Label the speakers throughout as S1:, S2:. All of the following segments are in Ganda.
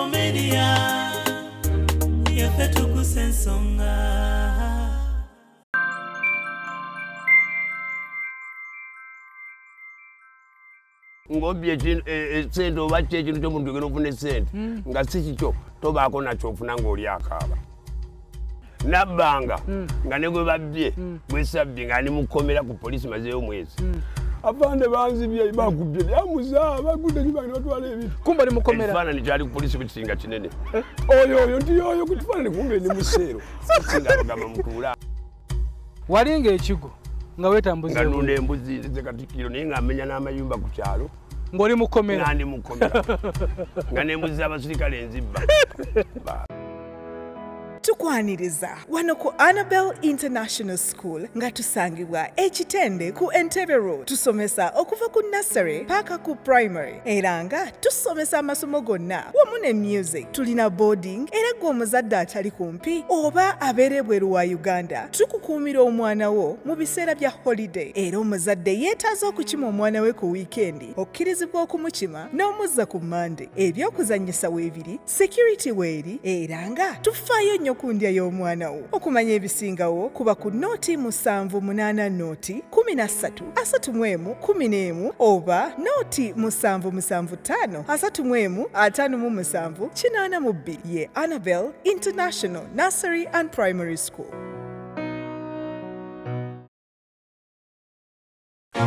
S1: infomedia yaffe tukusa ensonga
S2: ng'obbye ekintu- e- e- sente oba ki ekintu kyomuntu ogenda ofuna esente nga si kikyo tobaako nakyofuna ng'oli akaaba. Nabbanga nga ne gwe babbye bwesabbye nga ni mukomera ku polisi mazeyo omwezi afande banzibye bakubye yamuza bagudde nyumbani batwala ebintu
S3: kumba oli mukomera.
S2: Ekifaananyi kyali ku polisi kukisinga kinene. Oyo oyo nti yoyo ku kifaananyi kumbe ni museero. Singa bagamba mutuula
S3: wali ng'ekigo nga
S2: nga
S3: weetambuza
S2: nunda embuzi zekatikiro naye nga amenya n'amayumba ku kyalo.
S3: Ng'oli mukomera.
S2: Nga ndi mukomera? Nga n'embuzi z'abasirikale enzibba
S4: tukwaniriza. Wano ku annabel international school nga tusangibwa ekitende ku entebe road. Tusomesa okuva ku nursery paaka ku primary. Era nga tusomesa amasomo gonna. Wamu ne music. Tulina boarding. Era gwe omuzadde atali kumpi oba abeera ebweru wa uganda tukukuumira omwana wo mu biseera bya holiday. Era omuzadde yeetaaza okukima omwana we ku wiikendi okkirizibwa okumukima n'omuzza ku mande ebyokuzannyisa weebiri security weeri era nga tufaayo nnyo ku ndya y'omwana wo. Okumanya ebisingawo kuba ku noti musanvu munaana nooti kumi na ssatu asatu mu emu kumi n'emu oba noti musanvu musanvu ttaano asatu mu emu mu musanvu kinaana mu bbiri ye annabel international nursery and primary school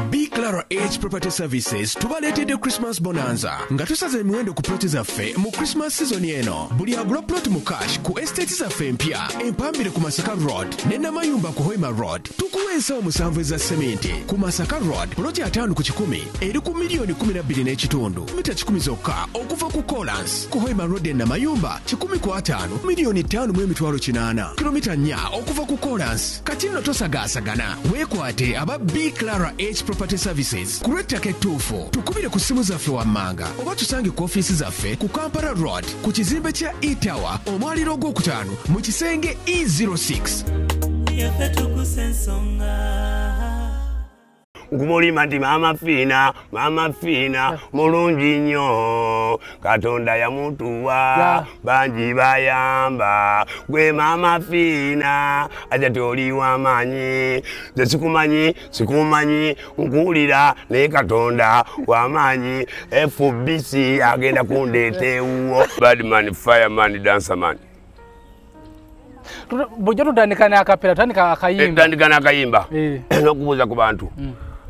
S5: B Clara H Property Services tubaleetedde Christmas Bonanza. Nga tusaza emiwendo ku ploti zaffe mu Christmas season eno buli agula ploti mu cash ku estate zaffe empya empambire ku Masaka Road. Ne Namayumba ku Hoima Road. Tukuwa ensawo musanvu eza sementi. Ku Masaka Road ploti ataano ku kikumi eri ku miliyoni kumi na bbiri n'ekitundu mita 1 zokka okuva ku Colans ku Hoima Road e Namayumba kikumi ku ataano miliyoni ttaano mu emitwalo kinaana kilomita 4 okuva ku Colans kati nno tosagaasagana weekwate aba B Clara H Property Services. Ku lw'ettaka ettuufu tukubire ku ssimu zaffe wammanga oba tusange ku ofiisi zaffe ku Kampala Road ku kizimbe kya E-Tower omwaliro ogwokutaano mu kisenge E06
S1: yaffe tukusa ensonga
S2: nkubuulima nti maama fiina maama fiina mulungi nnyo. Katonda yamutuwa
S3: Ya.
S2: bangi bayamba. Gwe maama fiina aja tyoli wamaanyi ze sikumanyi sikumanyi nkuwulira naye katonda wamaanyi fbc agenda kundeeta ewuwo badman fireman dansaman
S3: bulijjo tutandika n'akapera tutandika akayimba.
S2: Tandika n'akayimba.
S3: Eh.
S2: n'okubuuza ku bantu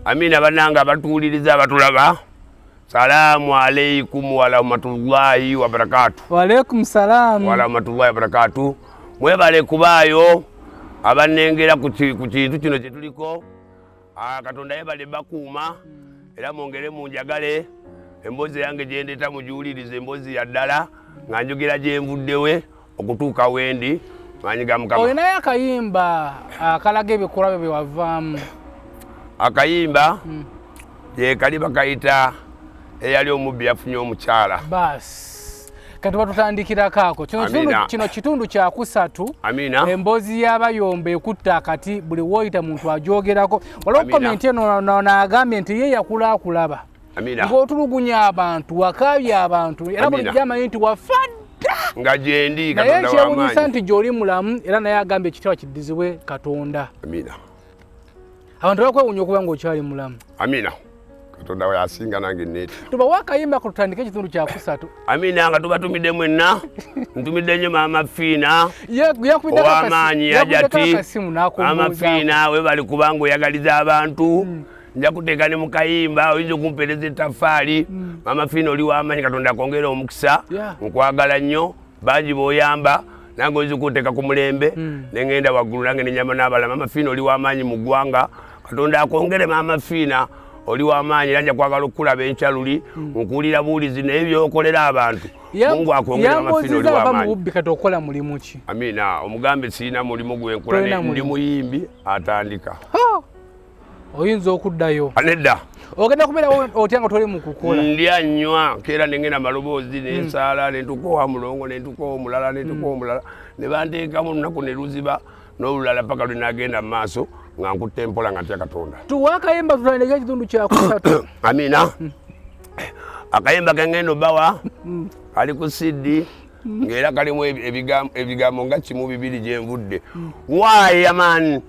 S2: amina bannanga abatuwuliriza abatulaba salaamu aleikum warahmatullahi wabarakatu
S3: walaikum salaamu
S2: warahmatullahi wabarakatu mwebale kubaayo abanengera ku ki- ku kintu kino kye tuliko. Ah, katonda yebale bakuuma era mwongere munjagale. Emboozi yange gyendeeta mugiwuliriza emboozi ya ddala nga njogera gyenvuddewe okutuuka wendi manyiga mukama.
S3: Olinayo akayimba akalaga ebikolwa byo byewavaamu
S2: akayimba ye kali bakayita eyali omubbi yafunye omukyala.
S3: Kati batutandikirako ako. Kino kitundu- kyakusatu emboozi y'abayomba ekutta akati buli woyita muntu ajogerako waliwo komenti eno no- naagambye nti ye yakula akulaba.
S2: Amina.
S3: Ng'otulugunya abantu wakaabye abantu. Era bulijjo amanyi nti wafa dda
S2: nga gyendi
S3: naye
S2: katonda
S3: kyewunyisa
S2: wamaanyi
S3: nti gy'oli mulamu era naye agambye ekitaba kiddizibwe katonda.
S2: Amina
S3: abantu bakwewunya okuba ng'okyali mulamu.
S2: Amina. Katonda we asinga nange neeti
S3: tubawo akayimba ko tutandike ekitundu kyakusatu
S2: amina nga tubatumidde mwenna. Ntumidde nnyo maama fiina. Ow'amaanyi yajati
S3: akasimu
S2: maama
S3: n'akumbuuza
S2: fiina we bali kubanga oyagaliza abantu. Nja kuteeka ne mu kayimba oyinza okumpeereza ettafaali. Maama fiina oli w'amaanyi katonda akwongera omukisa nkwagala nnyo. Bangi b'oyamba nange oyinza okuteeka ku mulembe. Neŋŋenda waggulu nange nenyama n'abalala maama fiina oli w'amaanyi mu ggwanga katonda akwongere maama fiina oli w'amaanyi era nja kwagala okukulaba enkyaluli nkuwulira buwulizi naye byokolera abantu. Mungu akwongere maama fiina oli w'amaanyi
S3: kati okola mulimu ki?
S2: Amina omugambe siina mulimu gwenkola ndi muyimbi atandika.
S3: Oyinza okuddayo.
S2: Nedda
S3: ogenda kubeerawo otya nga toli mu kukola?
S2: Ndya nnywa keera nengenda maloboozi nensaala nentuka owa mulongo nentuka omulala nentuka omulala. Ne banteekamu olunaku ne luziba n'olulala paka lwenagenda mu maaso nga nkutta empola nga ntya katonda
S3: tuwa akayimba tutandika ekitundu kyakusatu
S2: amina akayimba kengendo bawa. Kali ku cd ng'era kalimu ebi- ebigambo- nga kimu bibiri gyenvudde why man?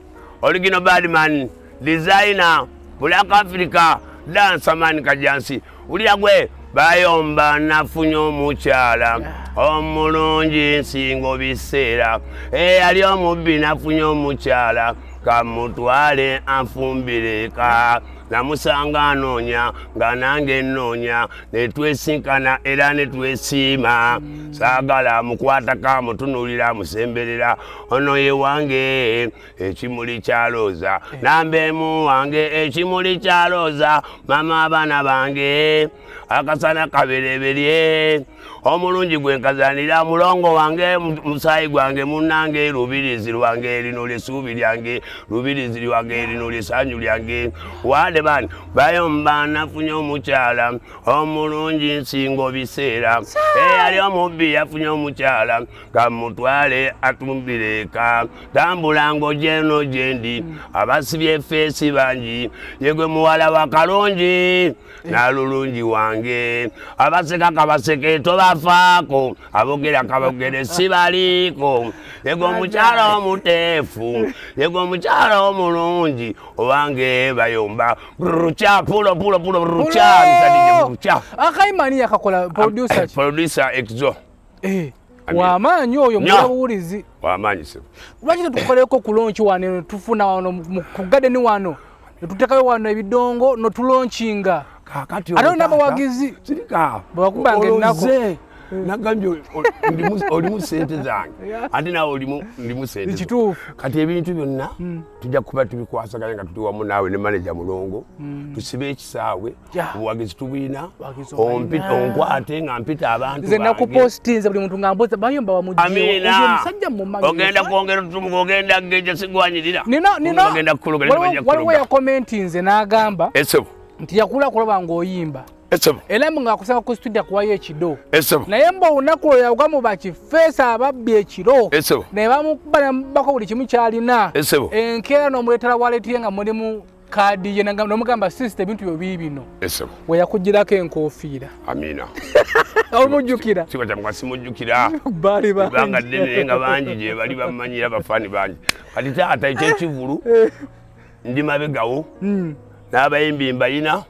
S2: Original badman designer black africa dansa man kajansi. Ulya gwe bayomba nafunye omukyala omulungi nsingo biseera eyali omubbi nafunye omukyala kamutwale anfumbireka namusanga anoonya nga nange nnoonya netwesinkana era netwesiima saagala mukwataka mutunulira musemberera ono ye wange ekimuli kyalooza nambeemu wange ekimuli kyalooza mama abaana bange akasana kabereberye omulungi gwenkazanira mulongo wange mu- musaayi gwange munange lubirizi lwange lino lyesuubi lyange lubirizi lwange lino lyesanyu lyange. Wade bani bayomba nafunye omukyala omulungi nsingo biseera eyali omubbi yafunye omukyala kamutwale atumbire eka. Tambulanga gyeno gyendi. Abasibye efeesi bangi. Yegwe muwala wa kalungi nalulungi wange. Abaseka kabaseke tobafaako abogera kabogere sibaliiko yegwe omukyala omuteefu yegwe omukyala omulungi owange bayomba. Ruca pulo pulo pulo ruca ruca
S3: akayimani yakakola producer ki
S2: producer exo.
S3: Eh, wamaanyi oyo
S2: Nnyo.
S3: mubabuwulizi
S2: wamanyi sebo
S3: lwaki tetukoleko ku lonki wano tufuna wano mu- ku gadeni wano? Netutekayo wano ebidongo notulonkinga Ate olina
S2: sirika
S3: Bwebakubanga ennaku.
S2: Nagambye olimu sente zange. Ate nawe olimu sente kati ebintu byonna tujja kuba tubikwasaganya nga tuli wamu naawe ne maneja mulongo. Tusibe ekisaawe. Obuwagizi
S3: obulina.
S2: onkwate nga mpita abantu
S3: nakupostinze buli muntu nga mbuuza bayomba wamugiyewo
S2: amina.
S3: Omusajja mumanyi
S2: ogenda kwongera otumuka ogenda geja sigwanyirira.
S3: Waliwo- yakomenti nze n'agamba.
S2: Esebo
S3: nti yakula kulaba ng'oyimba. Era mbu ngaakusanga ku studio akuwayo ekido naye mba olunaku lwo yawuga mu bakifeesa ababbi ekiro ne bamukuba nemubako buli kimu kyalina. Enkeera n'omuleetera waletiye nga mulimu kaadi ye n'omugamba sisita ebintu byo bii bino. We yakugirako enkofiira
S2: amina.
S3: Omujjukira.
S2: Kiba kyamugwa simujjukira banga ddene nga bangi gye bali bamanyira bafaani bangi. Kati taata ekyekivulu ndi mabegawo n'abayimbi mbayina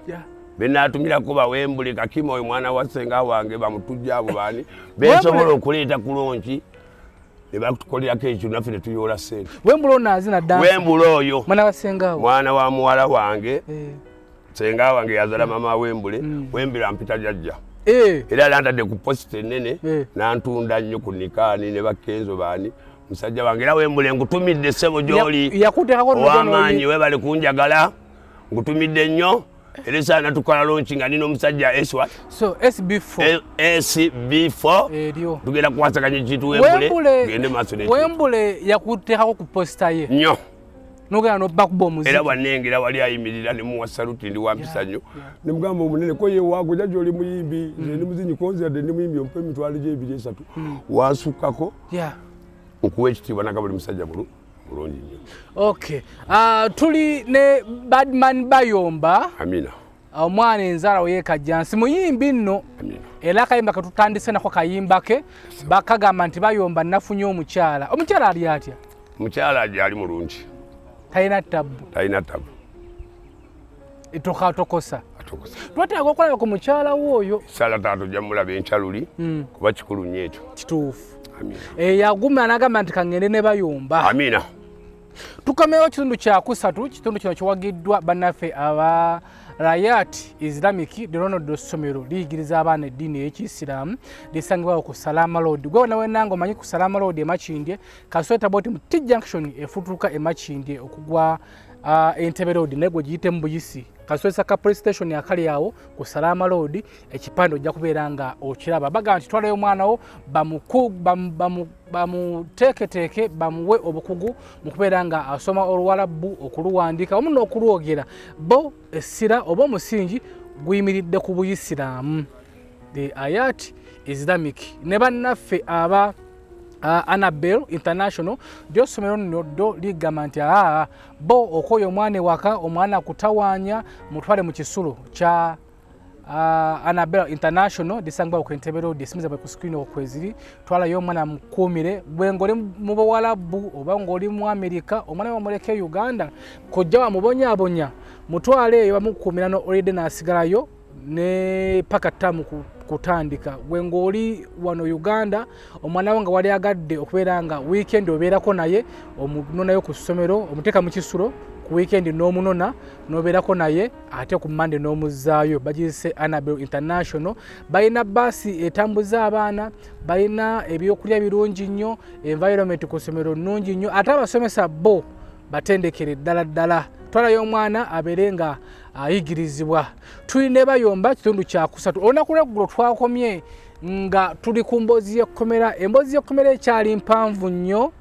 S2: benatumirako bawembule kakima oyo mwana wa senga wange bamutujja abo baani. Bensobola okuleeta ku lonki ne batukolerako ekyo naffe ne tuyoola sente
S3: wembula
S2: oyo.
S3: Mwana
S2: wa muwala wange.
S3: Eh.
S2: senga wange yazala mama wembule. Wembule ampita jajja
S3: Eh,
S2: era lantadde ku posita enene
S3: Eh.
S2: nantunda nnyo ku nikaani ne bakenzo baani. Musajja wange era wembule ngutumidde ssebo gy'oli. Ow'amaanyi webale kunjagala ngutumidde nnyo. Era esaana tukola lonki nga nina omusajja s4
S3: so sb4
S2: sb4
S3: eryo.
S2: Tugenda kukwasaganya ekintu wembule. Gende maaso
S3: wembule yakuteekako ku posita ye.
S2: Nnyo.
S3: Nogenda nobakuba
S2: era
S3: omuziki
S2: bwanengera wali ayimirira nemuwa saluti ndi wampisa nnyo nemugamba omunene ko yewaako jaja oli muyimbi nze ndi muzinyi konzadde ndi muyimbi ompa emitwalo gyebiri esatu. Wansukkako
S3: Yeah.
S2: nkuwa ekitiibwa naga buli musajja mulu mulungi nnyo.
S3: Okay Ah, tuli ne badman bayomba.
S2: Amina.
S3: Omwana enzaala we yeekajjansi muyimbi nno. Era akayimba ketutandise nako kayimba ke bakagamba nti bayomba nafunye omukyala. Omukyala ali atya?
S2: Mukyala gyali mulungi.
S3: Talina tabbu
S2: talina tabu
S3: tokatokosa
S2: atokosa.
S3: Twetaaga okulaba ku mukyala wo oyo
S2: sala taata ojja mulaba enkyaluli kuba kikulu nnyo ekyo.
S3: Kituufu.
S2: Amina.
S3: Yaguma nagamba nti kangende ne bayomba.
S2: Amina
S3: tukomewo kitundu kyakusatu kitundu kino kiwagiddwa bannaffe aba rayat islamic lironodo ssomero liyigiriza abaana eddiini ey'ekisiraamu lisangibwawo ku salama road. Gwe wona wenanga omanyi ku salama road emakindye kasweta boti mu t junction efutuuka emakindye okugwa entebe road naye gwe giyite mu buyisi. Kaswesa ka police station akali awo ku salama road ekipande ojja kubeera nga okiraba. Bagamba nti twalayo omwana wo bamuteeketeeke bamuwe obukugu mu kubeera nga asoma oluwalabu okuluwandiika wamu n'okulwogera. Bo essira oba omusingi guyimiridde ku buyisiraamu. The ayat islamic. Ne bannaffe aba annabel international lyosomero nno ddo ligamba nti aa bo okwoyo omwana ewaka omwana akutawaanya mutwale mu kisulo kya uh, anabel international. Disangibwa ku entebe road esimiza bwe ku screen okwo kweziri twalayo omwana mukuumire bwe ng'oli mu buwalabu oba ng'oli mu amerika omwana we wamuleke uganda kojja wamubonyabonya mutwale eyo bamukuumira no olidde n'asigalayo ne paka tamu ku- kutandika. Gwe ng'oli wano uganda omwana we nga wali agadde okubeera nga wiikendi obeerako naye omunonayo ku ssomero omuteeka mu kisulo ku wiikendi n'omunona n'obeerako naye ate ku mande n'omuzaayo bagiyise anabel international. Balina baasi etambuza abaana balina ebyokulya birungi nnyo environment ku ssomero nnungi nnyo ate abasomesa bo batendekere ddala ddala. Twalayo omwana abeere nga ayigirizibwa. Tulina bayomba kitundu kyakusatu olunaku lweggulo twakomye nga tuli ku mboozi y'ekkomera. Emboozi y'ekkomera ekyali mpanvu nnyo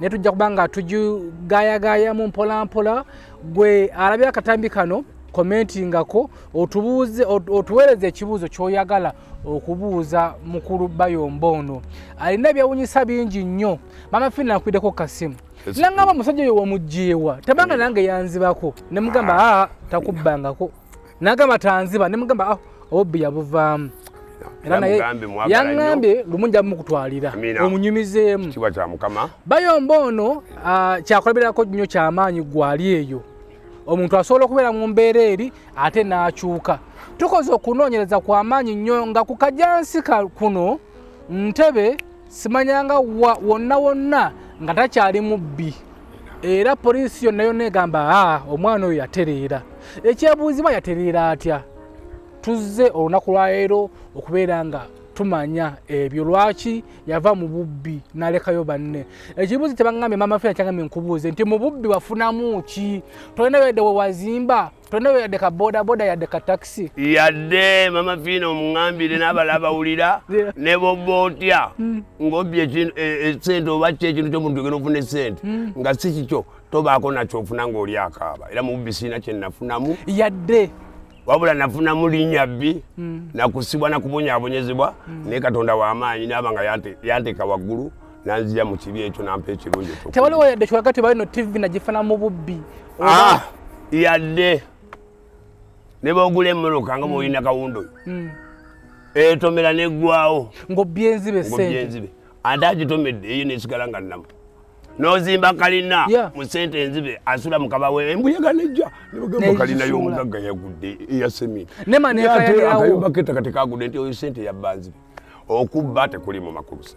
S3: naye tujja kuba nga tugigayagayamu mpolampola. Gwe alabye akatambi kano komentingako otubuuze ot- otuweereze ekibuuzo kyoyagala okubuuza mukulu bayomba ono. Alina ebyewunyisa bingi nnyo. Mama fina nakwiddeko kasimu. Nangamba omusajja oyo wamuggyewa tabanga nange yanzibako nemugamba aa takubbangako. Nagamba tanziba. Nemugamba "Ah, obubbi yabuvaamu. Era naye yaŋŋambye lumu nja mukutwalira omunyumizeemu bayomba ono ah, kyakolaberako nnyo kyamaanyi gwali eyo. Omuntu asobola okubeera mu mbeera eri ate n'akyuka. Tukoze okunoonyereza kwamaanyi nnyo nga ku kajansi ka kuno ntebe simanyanga wa- wonna wonna nga takyali mubbi. Era poliisi yonna yonna egamba a omwana oyo yatereera. Ekyebuuzibwa yatereera atya? Tuzze olunaku lwaleero okubeera nga tumanya ebyo. Lwaki yava mu bubbi n'alekayo banne? Ekibuuzi tebaŋambye mama fena kyangambye nkubuuze nti mu bubbi wafunamu ki? Tolina yadde we wazimba? Tolina yadde ka bodaboda yadde ka takisi
S2: yadde mama fiina omuŋambire n'abala bawulira
S3: Yeah.
S2: ne boba otya ng'obbye ekintu- e- esente oba ki ekintu ky'omuntu ogenda ofuna esente nga si kikyo tobaako nakyofuna ng'oli akaaba. Era mu bubbi siina kye nafunamu.
S3: Yadde
S2: wabula nafunamu linnya bbi nakusibwa nakubonyaabonyezebwa naye katonda w'amaanyi naaba nga yante- yanteeka waggulu nanzija mu kibi ekyo nampa ekirungi
S3: tewaliwo yadde kiwaga ti balino tv nagifuna mu bubbi.
S2: Ah, yadde. Ne boogula emmoloka nga bwolina kawundoyo etomera neggwawo
S3: ng'obyenzibe
S2: ate agitomedde eyo nesigala nga namu nozimba kalina mu sente enzibe asula mukabawe embuyaga nejja nebagamba kalina y'omugagga yagudde
S3: yagerawo.
S2: akayumba ketaka tekagudde nti oyo sente yabba nzibe okubba tekuli mu makulusa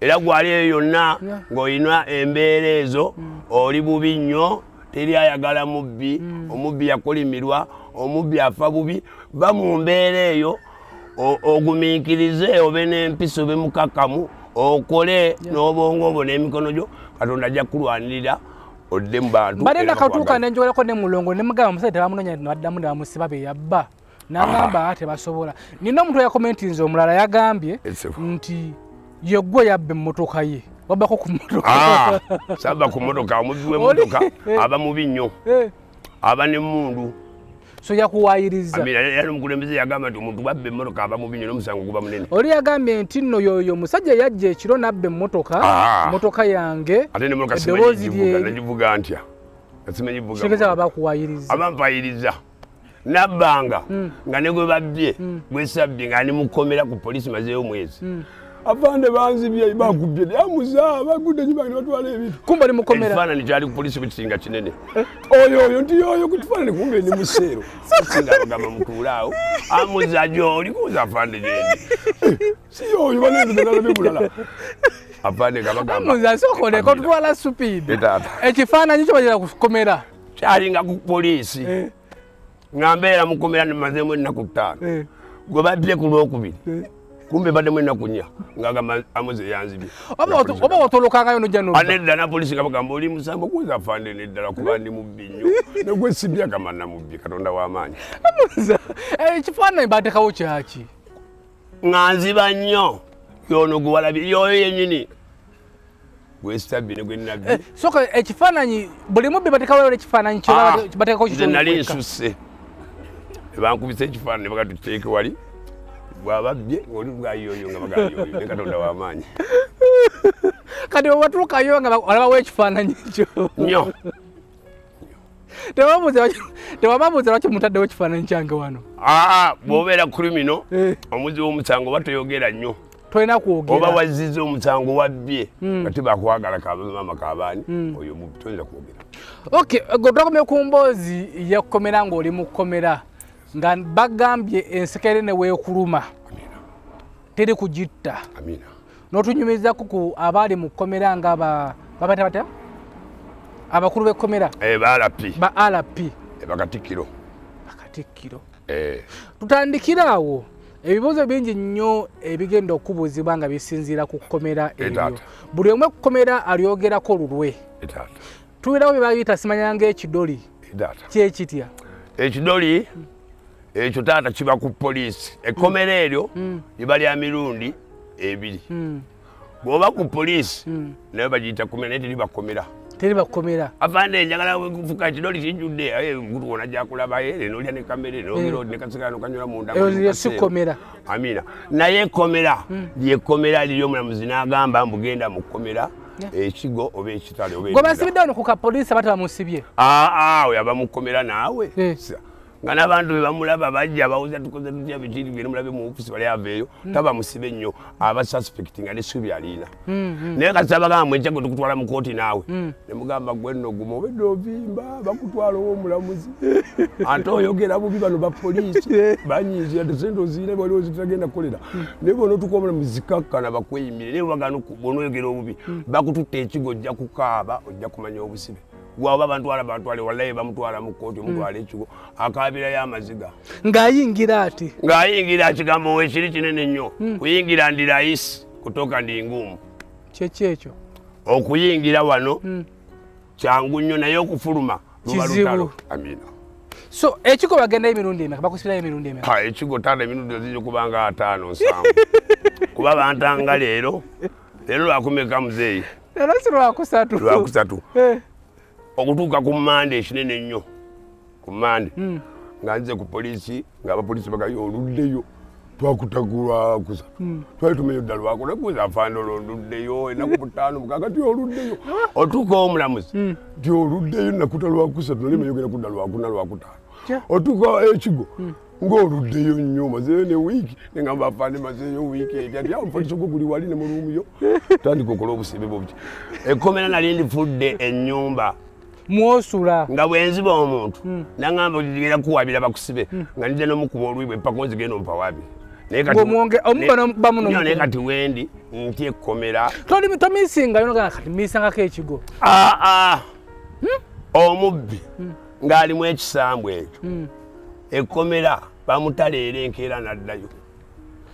S2: era gwali eyo yonna ng'olina embeera ezo oli bubi nnyo teri ayagala mubbi omubbi yakolimirwa omubbi afa bubi va mu mbeera eyo ogumiikirize obe n'empisa obe mukakamu okole n'obwongo obwo n'emikono gyo katonda ajja kulwanirira odde mu bantu
S3: mbadde nakatuuka nenjogerako ne mulongo nemugamba omusajja tebamunonya nabaddamu ne bamusiba be yabba nagamba tebasobola. Nina omuntu eyakomentinze omulala yagambye nti yegwe yabba emmotoka ye wabbako ku mmotoka.
S2: Ah, saba ku motoka omubbi w'emmotoka aba mubi nnyo
S3: Eh,
S2: aba n'emmundu
S3: so yakuwayiriza
S2: amira era omukulembeze yagamba nti omuntu babba emmotoka aba mubi nnyo n'omusango guba munene.
S3: Oli yagambye nti nno yoyo omusajja yajja ekiro nabba emmotoka
S2: Ah.
S3: emmotoka yange
S2: ate nemotoka nagivuga ntya vuga
S3: babakuwayiriza
S2: abampayiriza nabbanga nga ne gwe babbye gwesabbye nga ni mukomera ku polisi mazeyo omwezi afande banzibye bakubye. Amuza bagudde nyibange nebatwala ebintu.
S3: Kumba oli mukomera.
S2: Ekifaananyi kyali ku polisi kukisinga kinene. Oyo oyo nti yoyo kutufana ni kumbe ni museero singa abagamba mutuulaawo amuza gyoli kuuza afande gyendi si yoyo banenzealalabe bulala. Afande nga bagamba
S3: muze asokoleko tutwala supiidi ekifaananyi kyo bagera kukomera.
S2: Kyalinga ku poliisi. Nga mbeera mukomera nemazeemu ennaku ttaano. Gwe babbye ku lwokubiri kumbe baddemu ennaku nnya ngagamba amuze yanzibye.
S3: Oba watolokangayo nojja nobba
S2: anedda na polisi nga bagamba oli musango kuza afande neddala kuba ndi mubbi nnyo. Negwesibye akamana mubbi katonda w'amaanyi
S3: ekifaananyi batekawo kyaki?
S2: Nga nziba nnyo. Yono gwe walabye yoyo yennyini. Gwestabye ne gwenabbi
S3: soka ekifaananyi buli mubbi batekawo ekifaananyi
S2: Ah, nali nsusse. Ebankubisa ekifaananyi baga tukiteeke wali bwababbye ngaoli bwayoyo nga bagayoyo ne katonda w'amaanyi
S3: kati webatuukayo nga ba- olabawo ekifaananyi kyo
S2: nnyo.
S3: Tewababuuza lwaki- mutaddewo ekifaananyi kyange wano?
S2: Aa bw'obeera krimino
S3: Eh.
S2: omuzi w'omusango oba toyogera nnyo?
S3: Tolina
S2: oba
S3: kwogera
S2: wazizza omusango wabbye nga tebakwagala kamama kabaani oyo mubi toyinza kwogera.
S3: Ok gwe twakomye ku mboozi yekkomera ng'oli mu kkomera nga bagambye ensekere ne weekuluma. Teri kugitta.
S2: Amina.
S3: N'otunyumizako ku abaali mu kkomera nga ba- babata batya abakulu b'ekkomera
S2: Eh,
S3: ba rp
S2: bakatikkiro.
S3: Akatikkiro
S2: Eh,
S3: tutandikire awo ebibuuzo bingi nnyo ebigenda okubuuzibwa nga bisinziira ku kkomera
S2: Etaata.
S3: buli omu ekkomera alyogerako lulwe. Tuwirawo bye bayita simanyanga ekidoli. Kyekitya
S2: ekidoli ekyo taata kiba ku poliisi. Ekkomera eryo liba lya mirundi ebiri. Bw'oba ku poliisi naye bagiyita komera naye teri bakomera
S3: teri bakkomera.
S2: Afande njagala kufuka ekidoli kijjudde aye nkutu wona gyakulaba ere nolya ne kamere nogera oti ne kasigala nokanyula munda
S3: eyo
S2: mu
S3: yo
S2: kaseera.
S3: si kkomera
S2: amina. Naye ekkomera lyekkomera liri omulamuzi n'agamba mbugenda mu kkomera ekigo oba ekitale oba
S3: gwe basibidde wano ku kapoliisi aba tebamusibye
S2: aa oyo aba mu kkomera naawe.
S3: Eh.
S2: Nga n'abantu be bamulaba bajja bawuza tukoze tutya bitiri bye mulabe mu ofiisi bali aveeyo taba musibe nnyo aba suspect nga nesuubi aliina naye kasaba gamba enkyago tukutwala mu kooti naawe ne mugamba gwe nno guma obedde ovimba bakutwala ow'omulamuzi ate oyogera bubi bano bapoliisi banyiizi ate sente oziine waliwo zitagenda kukolera. Naye bona otuka omulamuzi kakkana bakweyimire naye bagano bonaoyogera obubi bakututta ekigo ojja kukaaba ojja kumanya obusibe gwaba bantwala bantwale wallahi bamutwala mu kooti omutwala ekigo akaabirayo amaziga
S3: ng'ayingira ati
S2: ng'ayingira kigambo wekiri kinene nnyo. Kuyingira ndi rais kutoka ndi ngumu
S3: kyekyekyo
S2: okuyingira wano kyangu nnyo naye okufuluma
S3: Kizibu.
S2: amina.
S3: So ekigo bagendayo emirundi emeka? Bakusibirayo emirundi emeka?
S2: Ha, ekigo tata emirundi ozija okubanga ataano nsanvu. Kuba bantanga leero. Leero lwakumeka muzeeyi?
S3: Era si lwakusatu
S2: lwakusatu
S3: Eh,
S2: okutuuka ku mande ekinene nnyo ku mande nga nze ku poliisi ngaabapoliisi bagayo oluddeyo twakutakulwa kusatu twali tumenye dda lwako nakuza afaana olonduddeyo enaku mutaano mukakati oluddeyo. Otuuka omulamuzi ti oluddeyo nakuta lwakusatu nali manyogera kudda lwakuna lwakutaano otuuka ekigo ng'oluddeyo nnyo mazeyo ne wiiki nengamba afaane mazeyo wiiki eti ati amupoliisi ogwo guli wali ne muluumiyo tandika okola obusibe bwobuki ekkomera nali ndifudde ennyumba
S3: mwosula.
S2: Nga bwenziba omuntu nagamba genda kuwabira bakusibe nga nija nomukuba olwibwe paka onzigenda ompa wabi Naye kati- wendi nti ekkomera.
S3: Tomisingayo nogaa kati misangako ekigo.
S2: Aa omubbi ng'alimu ekisambwe ekyo. Ekkomera bamutaleera enkeera n'addayo.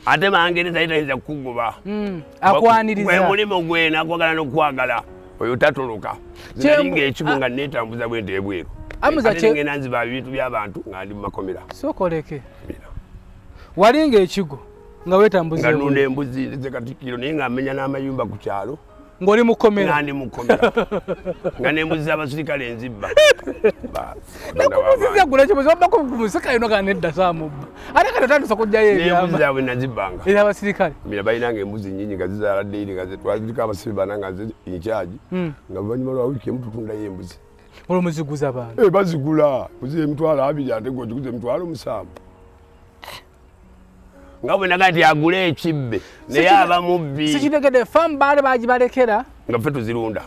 S2: Ate mangereza ye tayinza kukugoba Gwe
S3: akwaniriza.
S2: mulimo gwe nakwagala n'okwagala oyo tatoloka zinalinga ekigo nga netambuza ebweru.
S3: Amuza
S2: ate
S3: kye-
S2: ngenda nziba ebintu by'abantu nga ndi mu makomera.
S3: Sokoleke. Walinga ekigo nga wetambuza
S2: nga nunda embuzi zekatikiro naye nga amenya n'amayumba ku kyalo
S3: ng'oli mu
S2: nga
S3: kkomera
S2: ndi mukomera nga n'embuzi z'abasirikale enzibba Ba-
S3: nakubuziza gula kibuzi wabako kumusika ino ga nedda saamubba ate kati otandisa okugjayo
S2: n'embuzi
S3: ebyama
S2: zaabwe nazibbanga.
S3: eri abasirikale
S2: mira balinanga embuzi nyinyi nga zizaala ddeiri nga twaziriko abasibe bana nga nze inkyagi nga luvannyuma lwa wiiki emu tutundayo embuzi.
S3: Olwo muziguza abantu
S2: Eh, bazigula. Mbuzi emitwalo abiri ate gwe ogiguza emitwalo musanvu nga bwe naga nti agule ekibbe naye aba mubbi
S3: sikitegedde famu baali bagibalekera.
S2: Nga ffe tuzirunda.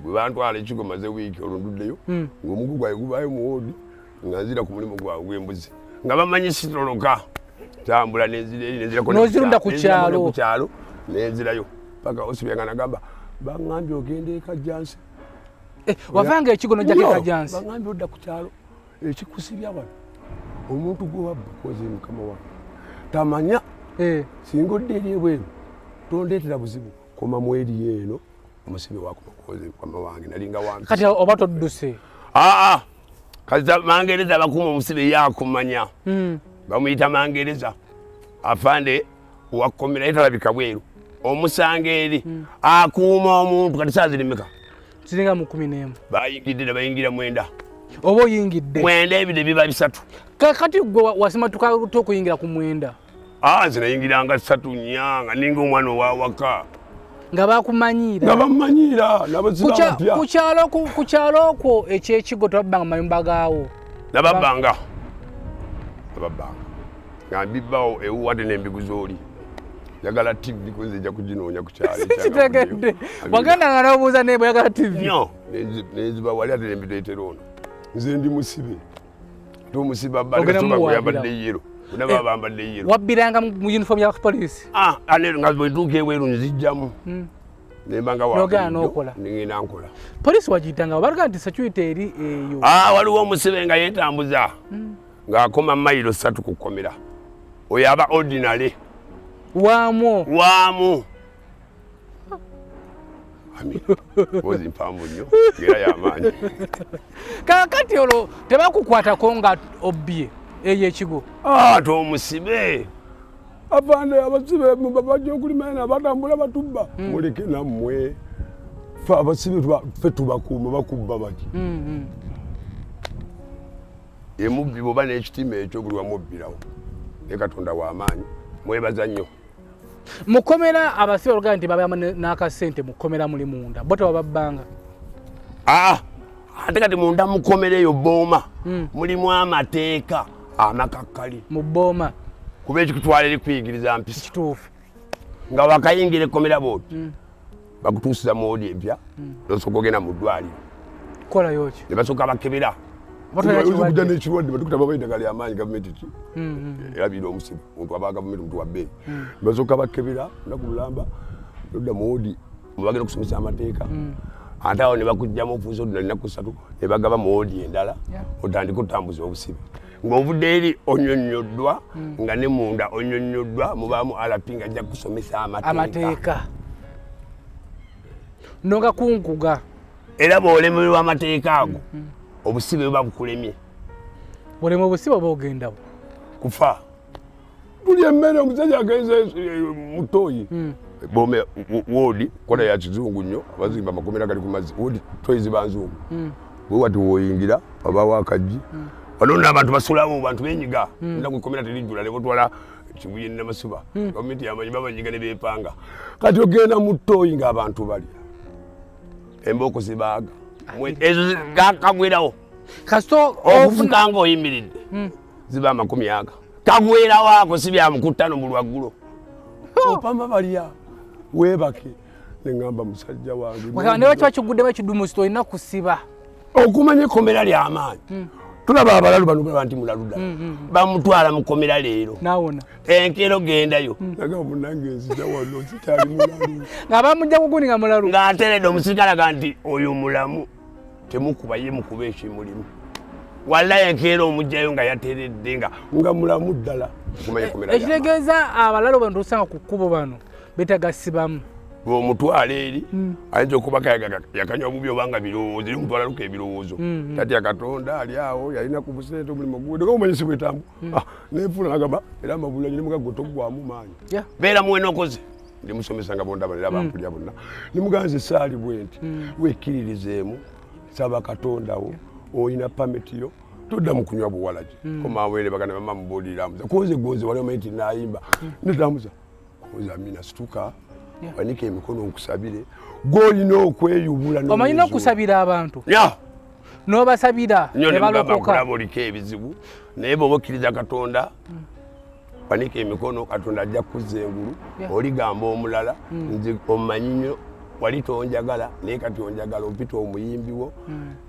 S2: Bwe bantwala ekigo maze wiiki olunduddeyo ng'omugu gwaye gubaayo muwoodi nga nzira ku mulimu gwawe gw'embuzi. Nga bamanyi sitoloka tambula nenzirako ku kyalo. Nenzirayo. Paka osibya nga nagamba baŋŋambye ogenda ekajjansi
S3: Eh, wavanga ekigo nojjako
S2: Yo,
S3: ekajansi
S2: baŋŋambye odda ku kyalo ekikusibya wano omuntu gwe wabba koze mukama wange tamanya.
S3: Eh,
S2: singa odda eri ebweru tondeetera buzibu. Koma mu eri eno omusibe wakomakoze mukama wange nalinga wansi
S3: kati oba todduse?
S2: Aa kaza mangereza bakuma omusibe yakumanya
S3: Mm.
S2: bamuyita mangereza. Afande wakomera yetalabika bweru. Omusanga eri akuuma omuntu kati saa zirimeka
S3: ziringa mu kumi n'emu.
S2: Bayingidde nebayingira mwenda.
S3: Oba oyingidde?
S2: Mwenda ebide biba bisatu.
S3: Ka- kati gwe wa- wasimatuka ota okuyingira ku mwenda
S2: aa zinayingiranga satu nyanga ninga omwana owawaka
S3: nga bakumanyiira
S2: nga nabaziba
S3: Ku kyalo okwo ekyekigo tebabbanga mayumba gaawo.
S2: Nababbanga. Nababbanga. Nga mbibbawo ewuwadde nembiguza oli. Njagala tv kunze ejja kuginoonya ku kyalo
S3: kitegedde. Wagendanga nobuuza naye bweyagala tv
S2: nyo nenziba wali ate nembireetera ono. Nze ndi musibe. Ate omusibe
S3: muwaabira.
S2: yambadde yero bonna baba bambadde yero
S3: wabbiranga mu uniform ya poliisi
S2: Ah, ane nga bwetuuka ebweru nzijjamu. Nembanga
S3: N'ogenda n'okola.
S2: ningenda nkola.
S3: Poliisi wagiyitanga balaga nti security eri eyo.
S2: Ah, waliwo omusibe nga yeetambuza. Ng'akoma mayiro ssatu ku kkomera. Oyo aba ordinary.
S3: Waamu.
S2: Waamu. Mpozi mpanvu nnyo era y'amaanyi.
S3: Kakati olwo tebakukwatako nga obbye eyo ekigo
S2: ate omusibe avande abasibe bajja okulimaena batambula batubba. Muleke nammwe fe abasibe tuba- ffe tubakuuma bakubba bati. Emubbi bwoba n'ekitima ekyo buli wamubbirawo naye katonda w'amaanyi mwebaza nnyo.
S3: Mukomera abasibe oluganda nti babamu n'akasente mukomera muli munda. Bo tebababbanga
S2: aa ate kati munda mukomera eyo booma mulimu amateeka amakakkali
S3: mu bbooma
S2: kuba ekikutwala eri kuyigiriza mpisa.
S3: Kituufu
S2: nga wakayingira ekkomera booti bakutuusiza mu odi empya nosooka ogenda mu ddwaliro.
S3: Kolayo ki?
S2: Ne basooka bakebera. Kujja
S3: kirwadde.
S2: n'ekirwadde batukutaba baidagala lyamaanyi gavumenti ki? Erabira omusibu muntu aba gavumenti omuntu wa bbeeyi. Basooka bakebera naku mulamba nodda mu odi mubagenda okusomesa amateeka. Ate awo ne bakugjamu ofuusa odi nalinaku ssatu ne bagaba mu odi endala otandika otambuza obusibe ng'ovudde eri onyonyoddwa nga ne munda onyonyoddwa mubaamu rp nga ajja kusomesa amateeka.
S3: Amateeka. Noga kunkuga.
S2: Era bw'olemererwa amateeka ago obusibe buba bukulemye.
S3: Bulemu obusiba oba ogendawo
S2: kufa. Tulya emmere omusajja agenze eh, mutoyi bome wodi kola ya kizungu nnyo abazimba amakomera gali ku mazzi wodi toyi ziba nzungu bwe wati woyingira wabawo akajji wano nno abantu basulamu bantu benyiga. Naku ikomera terijjula ne botwala kibuye namasuba gavumenti yamanyi babanyiga ne bepanga kati ogenda mu toyi ng'abantu balya embooko zibaaga ezo kagwerawo
S3: kasito ofuna
S2: okufuka nga oyimiridde. Ziba amakumi aga. Kagwerawo ako si byamukuttano mu lwaggulo. Opamba balya. Weebake. Neŋŋamba musajja wange.
S3: Ne bakiba kiguddemu ekidumusi tolina kusiba?
S2: Okumanya ekkomera ly'amaanyi tulaba abalalu bano balaba nti mulalu ddala bamutwala mu kkomera leero.
S3: Nawona
S2: enkero gendayo. Nagamba munange nzija wano sikyali mulalu.
S3: Nga bamujja kugundi nga mulalu.
S2: Ng'ateredde omusigalaga nti oyo mulamu temukuba ye mukuba ekimulimu walla enkeera omugjayo nga yateredde nga nga mulamu ddala. Ly'amaanyi.
S3: ekitegeeza abalalu bano tusanga ku kkubo bano betagasibamu
S2: bw'omutwala eri ayinza okubaka yaga- yakanywa bubi obanga birowoozo eri mutwala luka ebirowoozo. Tatya katonda ali awo yalina ku busente omulimu guwedde omanyisi bwetambu nenfuna nagamba era amabulanyi nemugago togwamu maanyi. Beera muwena okoze ndimusomesa nga bondaba era bampulya bonna. Nimugaa nze saali bwe nti wekkiririzeemu saba katondawo oyina pamiti yo todda mu kunywa buwalagi. Komawerebagana bama mubuuliramuza koze gonze wali omanyi nti nayimba. Netamuza koze amina situka
S3: Yeah.
S2: wanika emikono nkusabire. Gwolina okweyubula
S3: omanyi n'okusabira abantu? N'obasabira?
S2: Nnyo
S3: ne
S2: nemugamba
S3: balokoka
S2: nkulaba oliko ebizibu. Naye bweoba okkiriza katonda wanika emikono katonda ajja kuzza engulu oligamba omulala. Nze omanyi nnyo wali tonjagala naye kati onjagala ompita omuyimbiwo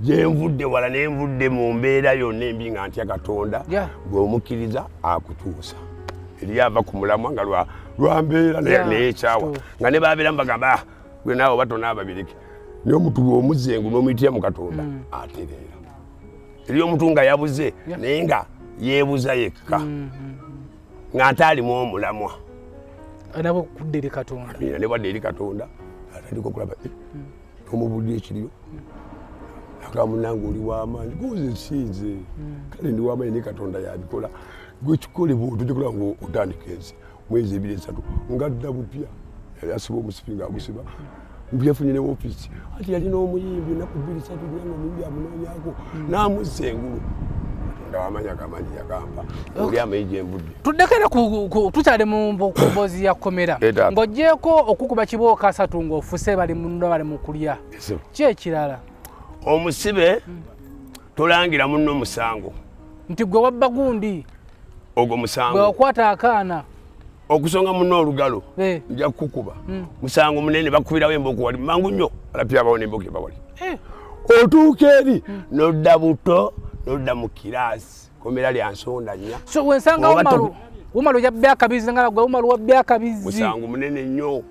S2: gyenvudde wala nenvudde mu mbeera yonna embi nga ntya katonda
S3: Yeah.
S2: bweomukkiriza akutuusa. Eri ava ku mulamwa nga lwa- lwa mbeera naye-
S3: Yeah,
S2: naye ekyawa
S3: kituufu.
S2: nga ne babeeramu bagamba "Ah, gwe naawe oba tonaababireke naye omuntu bw'omuzza engulu n'omuyitira mu katonda atereera. Eri omuntu nga yabuze naye nga yeebuza yekka. Nga ate alimu omulamwa.
S3: Nabo kudda eri katonda.
S2: Ne wadde eri katonda atandika okulaba "Eh, omubulira ekiriyo agamba munange oli w'amaanyi goze sinze kale ndi w'amaanyi ne katonda yabikola. Gwekikolebwa otojagula nga otandika ensi mwezi ebiri esatu. Nga dda bupya. Yali asiba omusipi ngaagusiba mpya yafunye ne ofiisi ati yalina omuyimbi enaku bbiri satu nyanga omuyimbi amunoonyako. N'amuzza engulu. Katonda wamanya kamanyi yakampa oli amayiji embudde
S3: tuddekere tukyali mu mboozi ya komera
S2: Eta.
S3: ng'ogyeko okukuba kibooka asatu ng'ofuse bali muno bali mu kulya. Ki ekirala
S2: omusibe tolangira muno musango.
S3: Nti gwe wabba gundi.
S2: Ogwo musango.
S3: Wakwata akaana
S2: okusonga muno olugalo nja kukuba. Musango munene bakubirawo emboko wali mangu nnyo alapyabawo nemboko ebawali
S3: Eh,
S2: otuuka eri nodda buto nodda mu kiraasi komera lya nsonda nnya.
S3: So wensanga
S2: Oba
S3: wumalu
S2: to-
S3: wumalu yabbe akabizi nga gwe wumalu wabbe akabizi
S2: musango munene nnyo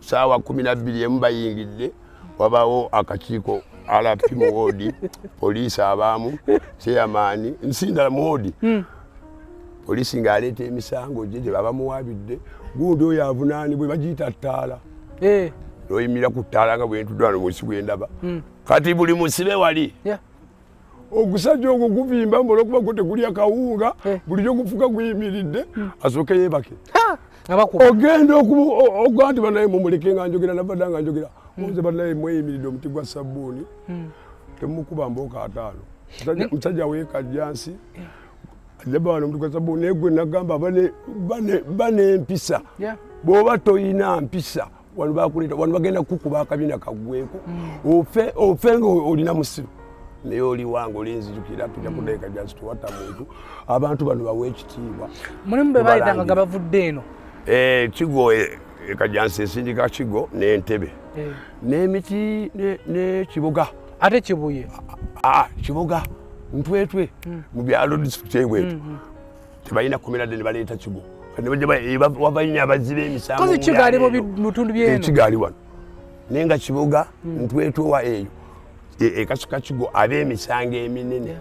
S2: saawa kumi nabbiri emu bayingidde wabawo akakiiko rp muwodi poliisi abaamu chairmaani nsindala muwodi poliisi ng'aleeta emisango gye gye baba muwabidde gundi oyo avunaanibwe bagiyita ttaala.
S3: Eh,
S2: noyimira ku ttaala nga bwentudwano mwesi gwendaba kati buli musibe wali? Ogusajja ogwo guvimba mbola okuba gwo tekulya kawunga
S3: Eh.
S2: bulijjo gufuka guyimiridde asooke yeebake. Ogenda oga nti banaye mumuleke nga njogera nabadda nga njogera. Oze banaye mweyimiridde omuti gwa sabbuuni temukuba mbooka ataano Musajja- musajja weekajjansi ajaba wano omuti gwa sabbuuni naye gwe nagamba bane- bane- banempisa bw'oba toyina mpisa wano bakuleeta wano bagenda kukuba akabina kaggweko ofe ofe nga olina musiru. Naye oli wange olinzijukira tujja kuteeka jansi tuwatta muntu. Abantu bano bawa ekitiibwa.
S3: Mulimu be bayitanga
S2: Tubalangira.
S3: nga bavudde eno?
S2: Eh, kigo eh, ekajansi esindika kigo n'entebe.
S3: Eh,
S2: n'emiti ne- n'ekibuga
S3: ate kibuye?
S2: Ah, kibuga ntwetwe mu byalo disitulikiti ebwetu tebalina kumiradde ne baleeta kigo wavayo nnyo abazi b'emisango
S3: kozi
S2: mu
S3: kigaali mu
S2: byalo
S3: bi-
S2: eno.
S3: bitundu
S2: Eh, wano. Naye nga kibuga ntwetwewa eyo. E- ekasuka kigo ab'emisango eminene.
S3: Yeah.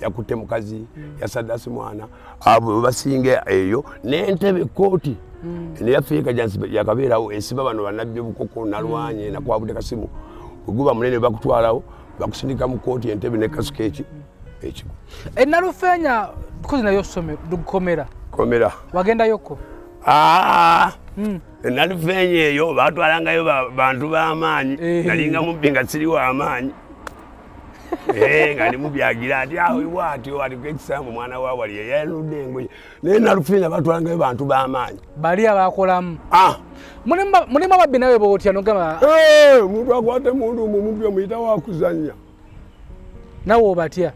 S2: yakutte mukazi yasaddasi mwana abo basinga eyo n'entebe kooti neyaffe ekajansi yakabeerawo esiba bano banabbi bukoko nalwanye nakwabudde kasimu bweguba munene bakutwalawo bakusindika mu kooti entebe nekasuka eki ekigo
S3: enalufeenya kozi nayo somero dukomera
S2: komera.
S3: Wagendayoko
S2: Ah, nalufeenya eyo batwalangayo ba- bantu b'amaanyi. Nalinga mubbi nga siri w'amaanyi Eh, nga ndimubyagira ati awo bwatyo ati kekisambu mwana wa wali yeyanudde engoye. Naye nalufeenya batwalangayo bantu b'amaanyi.
S3: Bali abakolamu.
S2: Ah,
S3: Mulimu- ababbi nawe bootya nogamba
S2: eh, omuntu akwate mundu mumubbi omuyita wakuzannya
S3: nawe obatya?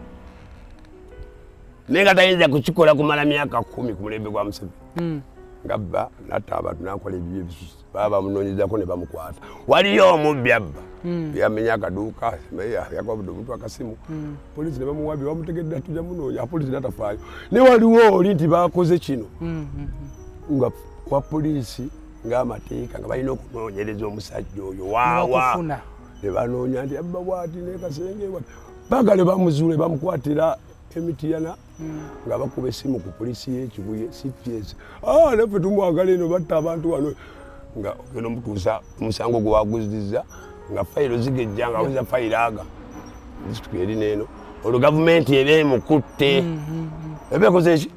S2: Naye nga tayinza kukikola kumala myaka kumi ku mulembe gwa museveni.
S3: Mm.
S2: nga bba natta abantu nakola ebibi ebisusi. Baba bamunoonyezako ne bamukwata. Waliyo omubbi abba yamenya akaduuka yakwabudde omuntu akasimu. Polisi ne bamuwabye bamutegedde tujja munoonya polisi natafaayo ne waliwo oli nti bakoze kino. Nga wa polisi ng'amateeka nga balina okunoonyereza omusajja oyo waawa ne banoonya nti abba bwati nekasenge bwati baga ne bamuzuula ne bamukwatira emitiyana nga bakuba essimu ku polisi y'ekibuye cps ah naffe tumwagala eno batta abantu wano. Nga ogenda omutuusa omusango gwe waguziza nga fayiro zigejja nga aweza fayiro aga. Disitulikiti eri neeno olwo gavumenti eba emukutte. Eba ekoze eki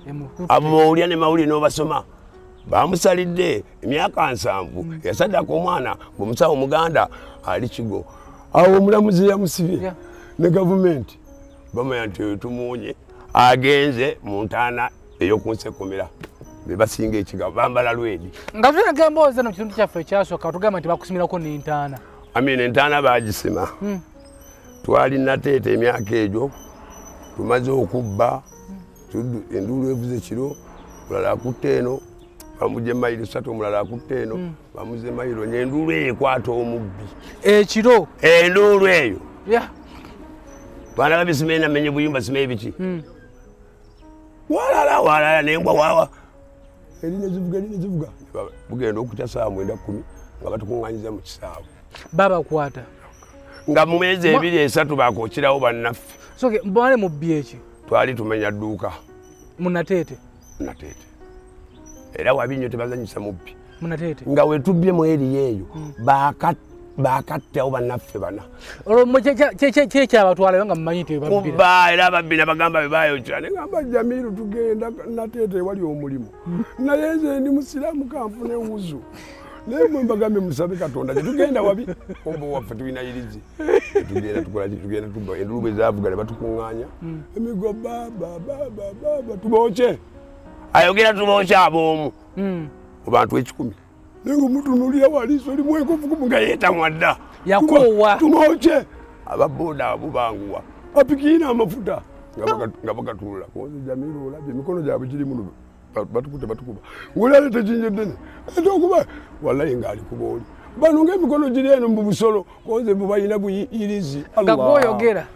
S2: abo bowulya ne mawulire n'obasoma. Bamusalidde emyaka nsanvu. Yasaddako omwana ngaomusawo muganda ali kigo. Awo omulamuzi yamusibye. Ne gavumenti bamanya nti tumuwunye agenze mu ntaana ey'okunsekomera. Be basinga ekigabo bambala lwedi.
S3: Nga tunaga emboozi eno mu kitundu kyaffe ekyasooka tugamba nti bakusimirako n'entaana
S2: amin entaana bagisima twali nateeta emyaka egyo tumaze okubba enduulu evuze kiro mulala akutte eno bamugye mayiro satu omulala akutte eno bamuze mayiro. Nye enduulu eyo ekwata omubbi.
S3: Ekiro?
S2: Enduulu eyo. Baana babisima enamenye buyumba sima ebiki walala walala nembwa wawa eri nezivuga eri nezivuga bugenda okutya saawa mwenda kumi nga batukuŋŋanyiza mu kisaawe
S3: babakwata.
S2: Nga mu myezi ebiri esatu bakookirawo bannaffe.
S3: Soke mbale mubbi eki?
S2: Twali tumenya dduuka.
S3: Munateete
S2: nateete? Era wabi nnyo tebazanyisa mubbi
S3: munateete
S2: nga wetubbye mu eriya eyo baka- bakattawo bannaffe bana.
S3: Olwo kyekyabatwalayo nga mumanyi
S2: kuba era ababbi nabagamba bebayokya negamba jamiru tugenda nateete ewali omulimu. Naye nze ndi musiraamu kanfune wuzu naye mwe mbagambe musabe katonda tetugenda wabi omba waffe tuyinayirizi tugenda tukolaki tugenda tuba endulu bwe zavuga ne batukuŋŋaanya. Emigo baba baba baba tubooke ayogera tubooke ab'omu. Mu bantu ekikumi. Naye ngaomutunulira waliiso olimwekovukumu nga yeetamwa dda
S3: Yakoowa.
S2: tubooke ababoda abo banguwa. Apikiina amafuta nga nga bakatulula konze jamiru olabye emikono gyabwe giri muno batukute batukuba ngaolala tekinje ddene. Ate okuba wallayi ngaali kubaoli bano ngaemikono giri eno mu busolo konze bubalina buyirizi.
S3: Nga gwoyogera.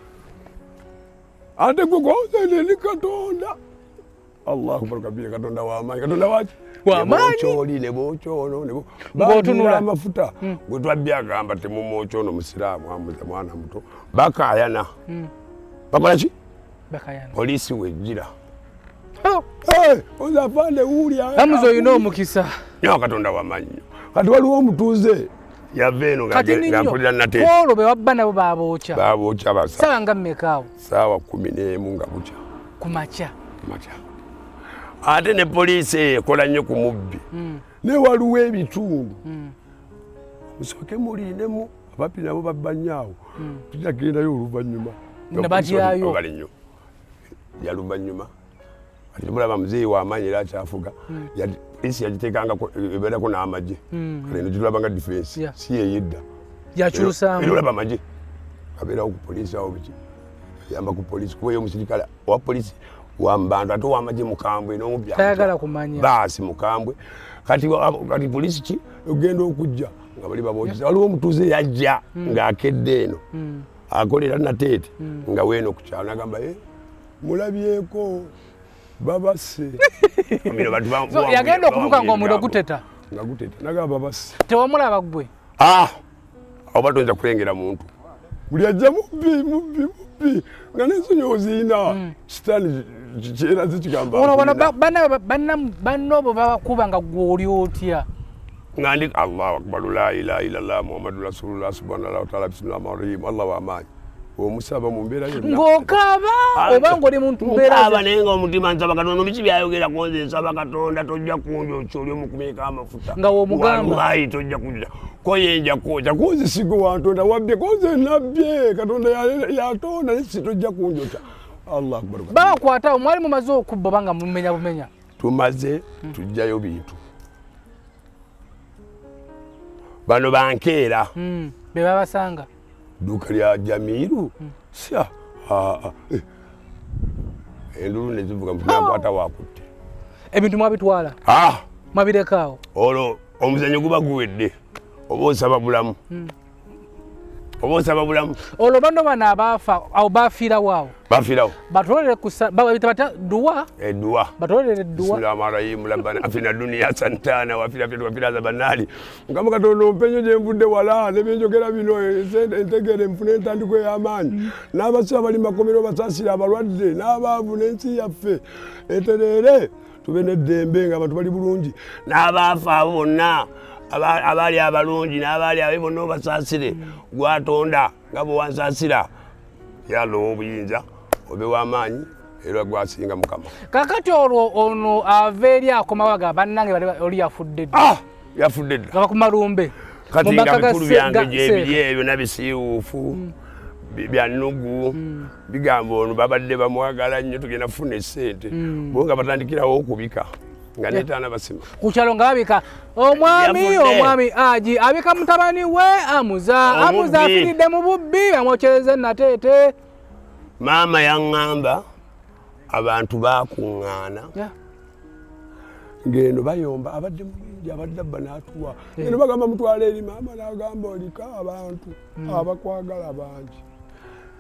S2: Ate gwe konze neni katonda. Allahu akbar kabira katonda wamaanyi katonda waki
S3: W'amaanyi.
S2: nebokyoli nebokyono banira amafuta. Gwe twabbye agamba temumwokyono musiraamu amuza mwana muto bakayana. Bakolaki
S3: bakayana.
S2: Poliisi wejjira
S3: Oh,
S2: oza afande wuulya
S3: amuzi olina omukisa.
S2: Nyo katonda wamanyi nnyo kati waliwo omutuuze? Yava eno ngampulira nate.
S3: Kwolwo be wabba nabo babookya
S2: babookya basa.
S3: Saba nga mmekaawo
S2: saawa kumi n'emu nga bukya
S3: ku makya.
S2: Matya ate ne poliisi eyo ekola nnyo ku mubbi. Naye waliwo ebitundu. Musooke muliinemu abappi nabo babba nnyo awo. Tujagendayo oluvannyuma.
S3: Ne batyayo.
S2: Bulaba muzeeyi wamaanyi era akyafuga Ya- poliisi yagiteekangako ebeerako n'amagye. Kale eno gitulaba nga difensi si yeyedda era
S3: yakyusaamu.
S2: Olaba amagye. Abeerawo ku poliisi awo biki? Yamba ku poliisi kuba eyo omusirikale owa poliisi wamubantu ate owamagye mukambwe n'omupya
S3: tayagala kumanya.
S2: Baasi mukambwe kati kati polisi ki? Ogenda okujja nga bali babogeza waliwo omutuuze yajja ng'akedde eno. Akolera nateete nga weeno ku kyalo nagamba "Eh, mulabyeko babasse Bino bantu ba-
S3: So, yagenda okutuuka ng'omuliro
S2: ebigambo.
S3: guteta
S2: nga guteta. Nagamba babasse
S3: tewamulaba gwe
S2: Ah, awo batoyinza kulengera muntu. Buli ajja mubbi mubbi mubbi. Nga n'ensonyi oziina kitaani kikyera zikigamba
S3: ono bano banno bwe babakuba nga gwe oli otya?
S2: Nga ndi allahu akbar la ilaha illallah muhammadu rasulullah subhanallah wataala bisimilah rahim allahu amaanyi omusaba mu mbeera yonna.
S3: Ng'okaaba oba ng'oli muntu
S2: mukaaba
S3: mbeera
S2: naye nga omutima nsaba katonda biki byayogera kunze nsaba katonda tojja kunjokya oli omukumika amafuta?
S3: Nga w'omugamba.
S2: wallahi tojja kujja koyenja kwokya konze sigo wantonda wabbye konze nabbye katonda ya- yatonda naye si tojja kunjokya allah akbar.
S3: Babakwatawo mwali mumaze okubba oba nga mumenya bumenya?
S2: Tumaze tujjayo bintu. Bano bankeera.
S3: Mm,
S2: duuka lya jamiiru sya ah, ah, eh. endulu nezivuga mutunakwata wakutte.
S3: Ebintu mwabitwala?
S2: Ah,
S3: mwabirekawo?
S2: Olwo omuzanyo guba guwedde. Oba osaba bulamu oba osaba bulamu.
S3: Olwo bano bano abaafa awo bafiirawo awo
S2: bafirawo
S3: batolere kusa babita bata duwa
S2: edduwa
S3: batolere duwa
S2: bismillahirrahmanirrahim rabbana afina dunia santana wafina fyetu wafiraza banali mukama katonda ompenyo gyenvudde wala nebyenjogera bino ese- entegere nfune entandiko ey'amaanyi. N'abasiba bali makomero basaasire abalwadde n'abaavu n'ensi yaffe. Eterere tube n'eddembe nga abantu bali bulungi. N'abaafa abo bonna abaali abalungi n'abaali abe bonna obasaasire. Gwatonda nga bwe wansaasira. Yalowa obuyinza obe w'amaanyi era gwasinga mukama.
S3: Kakati olwo ono ava eri akomawaga bannange oli yafudde dda?
S2: Ah, yafudde dda.
S3: Gaba ku malumbe
S2: kati nga bikulu byange gyebiri ebyo nabisiiwuufu bi- bya nnugu. Bigamba ono babadde bamwagala nnyo tugenda kufuna esente bo nga batandikirawo okubika nga netaana basima
S3: ku kyalo nga babika omwami omwami aji abika mutabani we amuza amuza afiridde mu bubbi amwokyereza enateete
S2: maama yaŋŋamba abantu bakuŋŋaana ngeno bayomba abadde mulungi abadde abba n'atuwa. Ngeno bagamba mutwala eri maama n'agamba oliko abantu abakwagala bangi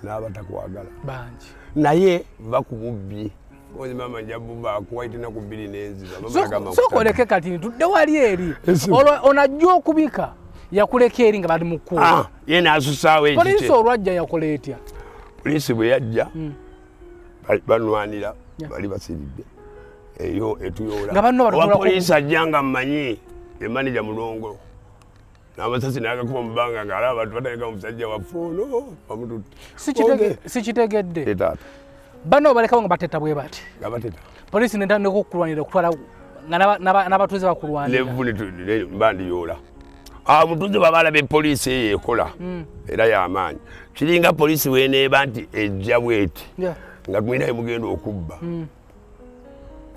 S2: n'abatakwagala.
S3: Bangi.
S2: Naye va ku bubbi ozi maama njabuvaako waitena ku bbiri n'enziba Maama yagamba
S3: soka
S2: nkutadde.
S3: oleke kati ntudde wali eri.
S2: Esi.
S3: olwo onajja okubika yakuleka eri nga bali mu kkubo.
S2: Ah, ye n'asusaawo
S3: poliisi
S2: ekike
S3: olwajja yakola etya?
S2: Poliisi bwe yajja ba- banwanira
S3: Yeah.
S2: bali basiridde. Eyo etuyoola.
S3: Nga banno batutulako-
S2: owa poliisi ajja nga mmanyi emanija mulongo n'amasasi nagakuba mu bbanga ng'alaba abantu bataleka omusajja waffe ono bamututte
S3: Sikitege- sikitegedde bano balekawo nga bateta bwe bati. Poliisi netandika okukulwanira okutwala nga n'aba- n'aba- n'abatuuze bakulwanira
S2: levu mba ndiyoola awo mutuze babalaba epoliisi eyo ekola era yamaanyi kiringa poliisi weneeba nti ejja bweti. Nga mwinaye mugenda okubba.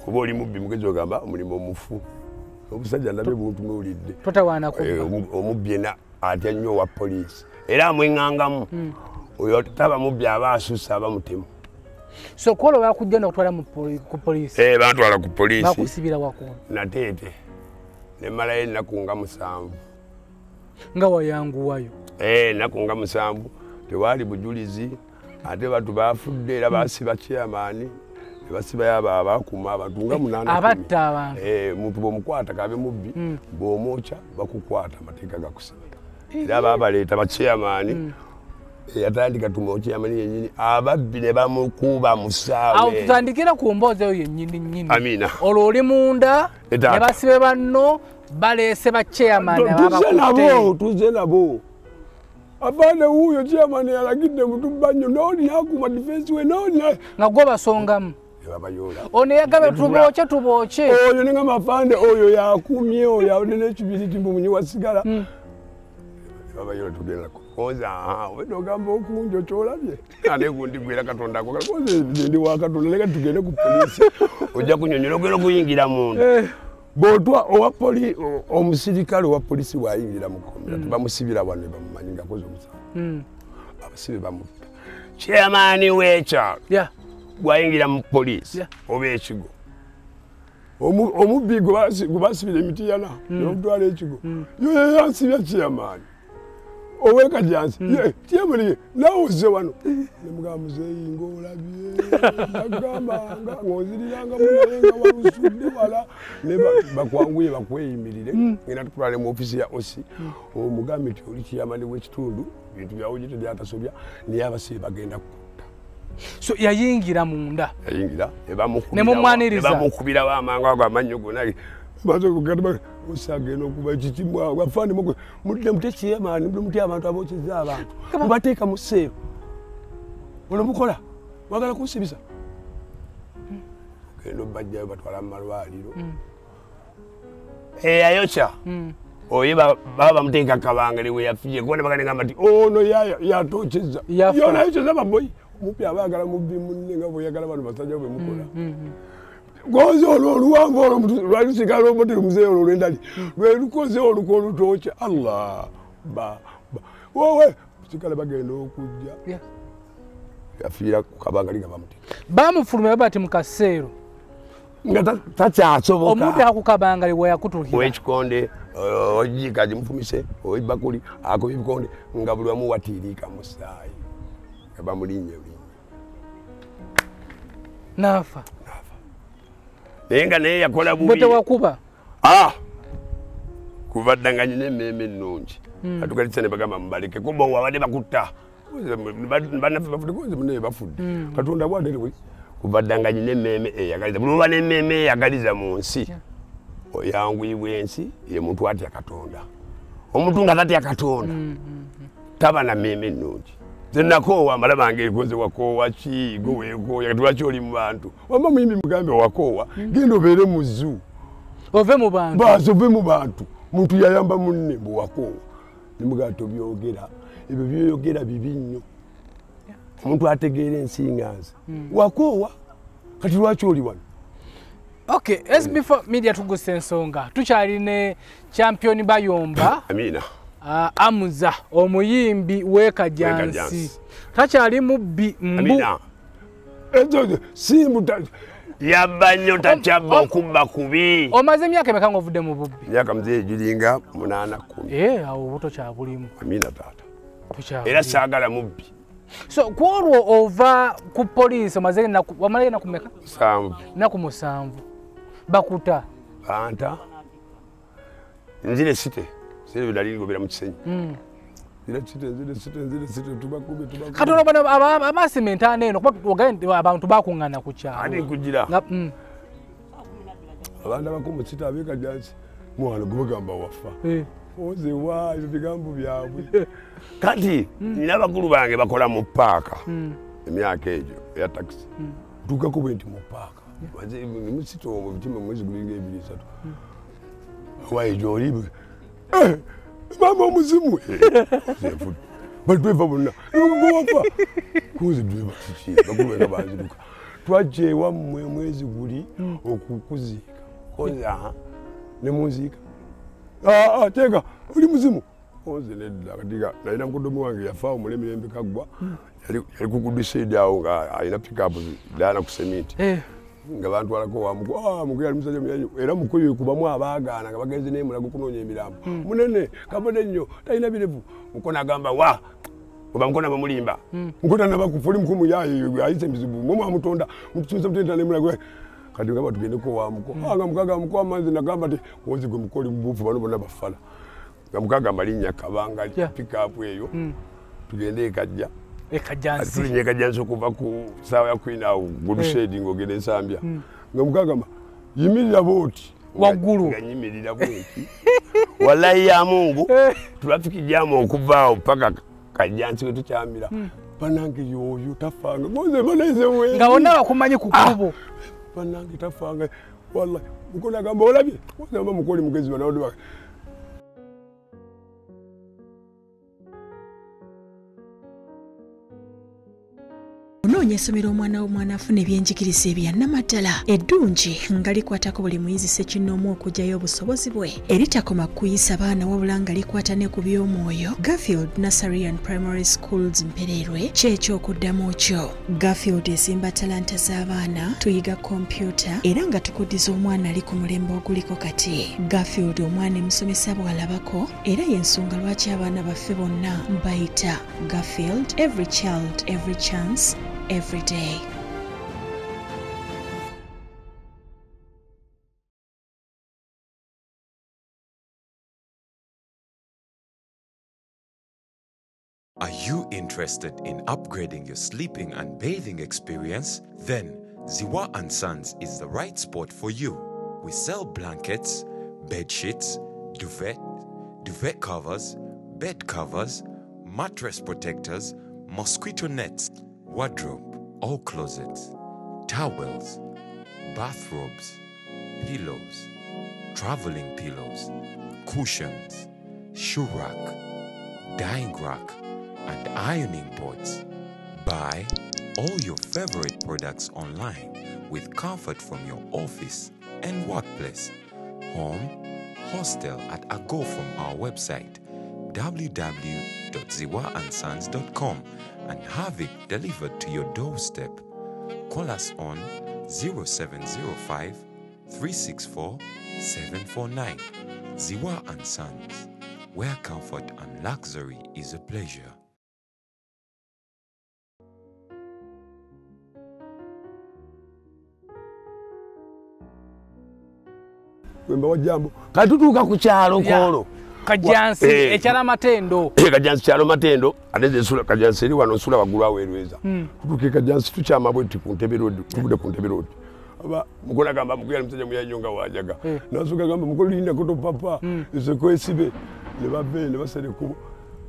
S2: Oba oli mubbi mugezi ogamba omulimu omufu. Obusajja ndabe buntu muwulidde Eh, omubbi ena atya nnyo owa poliisi. Era amweŋŋangamu oyo taba mubbi aba asusa aba mutemu
S3: so kwola bakujja nokutwala mu poli- ku poliisi?
S2: Eh, bantwala ku poliisi.
S3: Bakusibira wakuno
S2: nateete nemalayo ennaku nga musanvu.
S3: Nga wayanguwayo.
S2: Eh, ennaku nga musanvu tewaali bujulizi ate batu bafudde era basiba kyamaani nebasibayo abo abakuma abantu nga munaana
S3: abatta abantu.
S2: Muntu bwomukwata kabe mubbi bwomwokya bakukwata amateeka gakusiba era babaleeta bakyamaani yatandika tumwokyamani yenyini ababbi ne bamukuba
S3: awo
S2: musaawe
S3: tutandikira ku mboozi eyo yennyini nnyini.
S2: Amina.
S3: olwo oli munda ne basibe banno baleese bachairman
S2: tuze nabo tuze nabo. Afaane wuuyo kyamani yalagidde mutuba nnyo noolina akuma difensi we noolina
S3: nga gwe basongamu. Ono yagabe tubooke tubooke
S2: oyo ninga mafande oyo yakumye oyo awone nekibiriti mbu munyi wasigala babayola tugenda koza wena ogamba okunjo kyolabye ane kundigwira katonda ako koza ndi wa katonda leka tugende ku polisi ojja kunyonyola ogenda okuyingira munda bwotwa owa poli o- omusirikale owa polisi bwayingira mukomera tebamusibira wano bamumanyi ngakoze omusango. Abasibe bamutta. Kyamaani w'ekyalo
S3: ya
S2: gwayingira mu polisi oba ekigo? Omu- omubbi gwe basi- gwe basibira emitiyana nomutwala ekigo? Yoyo yansibya kyamaani owekajansi kyemuli nawe ozze wano. Nemugamba muzeeyi ngaolabye nagambanga ng'oziriranga munaye nga walusudde wala. Ne ba- bakwanguye bakweyimirire ngenda tukutwale mu ofisi ya osi omugambe nti oli kiyamani w'ekitundu bintu byawe gye tebyatasobya naye abasibe bagenda kutta.
S3: So yayingira munda?
S2: Yayingira
S3: Ne mumwaniriza.
S2: nebamukubirawo amangu ago amannyo gonna osagenda okuba kikimwafaani mudde mutekiyemaani mudde mutya abantu abokyeza abantu. Mubateeka mu sseero ono mukola? Mwagala kunsibisa genda obajjayo batwala mu malwaliro. Eyayokya oye ba- baba bamuteeka kabangale we yafiye kuba ne baganegamba nti ono ya- yatokyeza
S3: Yafa.
S2: yonayokyeza baboyi omupi abayagala mubbi munne nga bweyagala bano basajja bwe mukola goze olwo oluwanvu olwo lwalusigala lwomoteri muzeeyi olwo lwendali lwelukoze oluko olutokya allah wowe sigala bagenda okujja. Yafiira ku kabangali nga bamuteeka
S3: bamufulumya bati mu kaseero.
S2: Nga ta- takyasoboka.
S3: Omuntu akukabangali weyakutukira
S2: owekikonde ojiika gimufumise owebakuli akoba ebikonde nga buli wamu watiiriika musaayi nga bamulinnya linnya
S3: naafa
S2: naye nga naye yakola
S3: bwe
S2: bubi
S3: tewakuba
S2: Ah! kuva dda nga nyina emmeeme ennungi atugalisa ne bagamba mubaleke kuba wabadde bakutta. Bannaffe bafudde munaye bafudde. Katonda bwaderewe kuva dda nga nyina emmeeme eyagaliza. Buli oba n'emmeeme eyagaliza mu nsi oyanguyibwa ensi ye muntu atya katonda. Omuntu nga tatya katonda. Taba na mmeeme ennungi zenakoowa amala bange ekoze wakoowa ki? Gwe weekooya kati lwaki oli mu bantu. Wamba muyimbi mugambe wakoowa genda obeere mu zoo.
S3: Ove mu bantu.
S2: Basove mu bantu. Muntu yayamba munne bwewakoowa nemugaa tobyogera ebyo byoyogera bibi nnyo. Omuntu ategeera ensinganza wakoowa? Kati lwaki oli wano?
S3: Okay sb4 media tugusa ensonga. Tukyalina championi bayomba.
S2: Amiina
S3: uh, amuza omuyimbi wekajansi
S2: Wekajansi.
S3: takyali mubbi mbu.
S2: Amiina ezo simbu ta- yabba nnyo takyabba okubba kubi.
S3: Omaze emyaka emeka nga ovudde mu bubbi?
S2: Emyaka muzeeyi giringa munaana kumi.
S3: Eh, awo obuto kyabulimu
S2: amiina taata. Era saagala mubbi.
S3: So kwolwo ova ku poliisi omaze enaku- wamalayo enaku meka
S2: musanvu.
S3: Enaku musanvu. Bakuta.
S2: Banta. Nzire site sire bidali ngobera mu kisenyi
S3: katono bano aba- amasimenti ana eno kuba abantu bakuŋŋana ku kyalo
S2: nkugira
S3: mm,
S2: abantu abakumu site abekajansi mwana gubagamba wafa.
S3: Eh.
S2: ozewa ebyo bigambo byabwe kati nina abakulu bange bakola mu paaka emyaka egyo eya takisi tuukako bwe nti mu paaka musite omwo bitima mwezi gulinga ebiri esatu waye gyoli mama omuzimu batweva bonna. Wafa kuze dwiva kiki bakubenga banziruka. Twajewa mmwe mwezi guli okukuziika. Koze aha nemunziika teeka oli muzimu. Oze nedda katiga nalina mukodomi wange yafa omulemirembe kaggwa yali kukudisaidi awo nga alina pikapu dana ku seminti
S3: Eh,
S2: nga bantwalako wamuku muku yali musajja muyanyu era mukuyu kubamu abaagaana nga bagenze naye mulago kunoonya emirambo. Munene kabone nnyo talina birevu. Muko nagamba wa oba mukona bamulimba nkota nabakufuli mukumu yaye ayise mizibu mwe mwamutonda mutusinza mutenda naye mulago kati ngamba tugendeko wamuko nga mukaga muko amanzi nagamba ti wozi gwe mukoli mubufu bano bonna bafala. Nga mukagamba linnya kabanga pikapu eyo. Tugende ekajja
S3: ekajjansi
S2: tulinye kajansi okuva ku saawa ya queen awo gulushedi ng'ogenda ensambya nga mukagamba yimirira booti
S3: Waggulu.
S2: nga nyimirira bweki wallayi ya mungu tulafiki jamu okuvaawo paka kajansi we tukyamira. Banange yoyo tafanga. Goze banaize we
S3: nga bonna bakumanyi ku kkubo.
S2: Banange tafanga. Wallahi mukoli agamba olabye? Ozamba mukoli mugezi banawodi
S6: onoonya essomero omwana w'omwana afuna ebyenjigiriza ebyannamaddala eddungi nga likwatako buli muyizi sekinnoomu okugyayo obusobozi bwe. Eritakoma kuyisa baana wabula nga likwata ne ku by'omwoyo. Garfield nursery and primary schools mpererwe kyekyokuddamu kyo. Garfield esimba talanta z'abaana tuyiga kompyuta era nga tukuddiza omwana ali ku mulembe oguliko kati. Garfield omwana emusomesa bw'alabako era y'ensonga lwaki abaana baffe bonna bayita garfield every child every chance every day.
S7: Are you interested in upgrading your sleeping and bathing experience? Then Ziwa and Sons is the right spot for you. We sell blankets, bed sheets, duvet, duvet covers, bed covers, mattress protectors, mosquito nets, wardrobe, all closets, towels, bathrobes, pillows, traveling pillows, cushions, shoe rack, dyeing rack, and ironing boards. Buy all your favorite products online with comfort from your office and workplace, home, hostel at a go from our website www.ziwaansons.com and have it delivered to your doorstep. Call us on 0705 364 749. Ziwa and Sons, where comfort and luxury is a pleasure.
S2: wemba wa jambo kati tutuuka ku kyalo
S3: Yeah.
S2: koolo
S3: kajjansi
S2: Eh.
S3: ekyala matendo.
S2: Kajansi kyalo matendo. Ate nze nsula kajansi eri wano nsula waggulu awo erweza tutuuke kajansi tukyama bwetti ku ntebe road tuvudde ku ntebe road. Aba mukola gamba mukuyali musajja muyayo nga wajaga. Nasuka gamba mukoli lindako to papa nsekwesibe ne bave ne basala ekkubo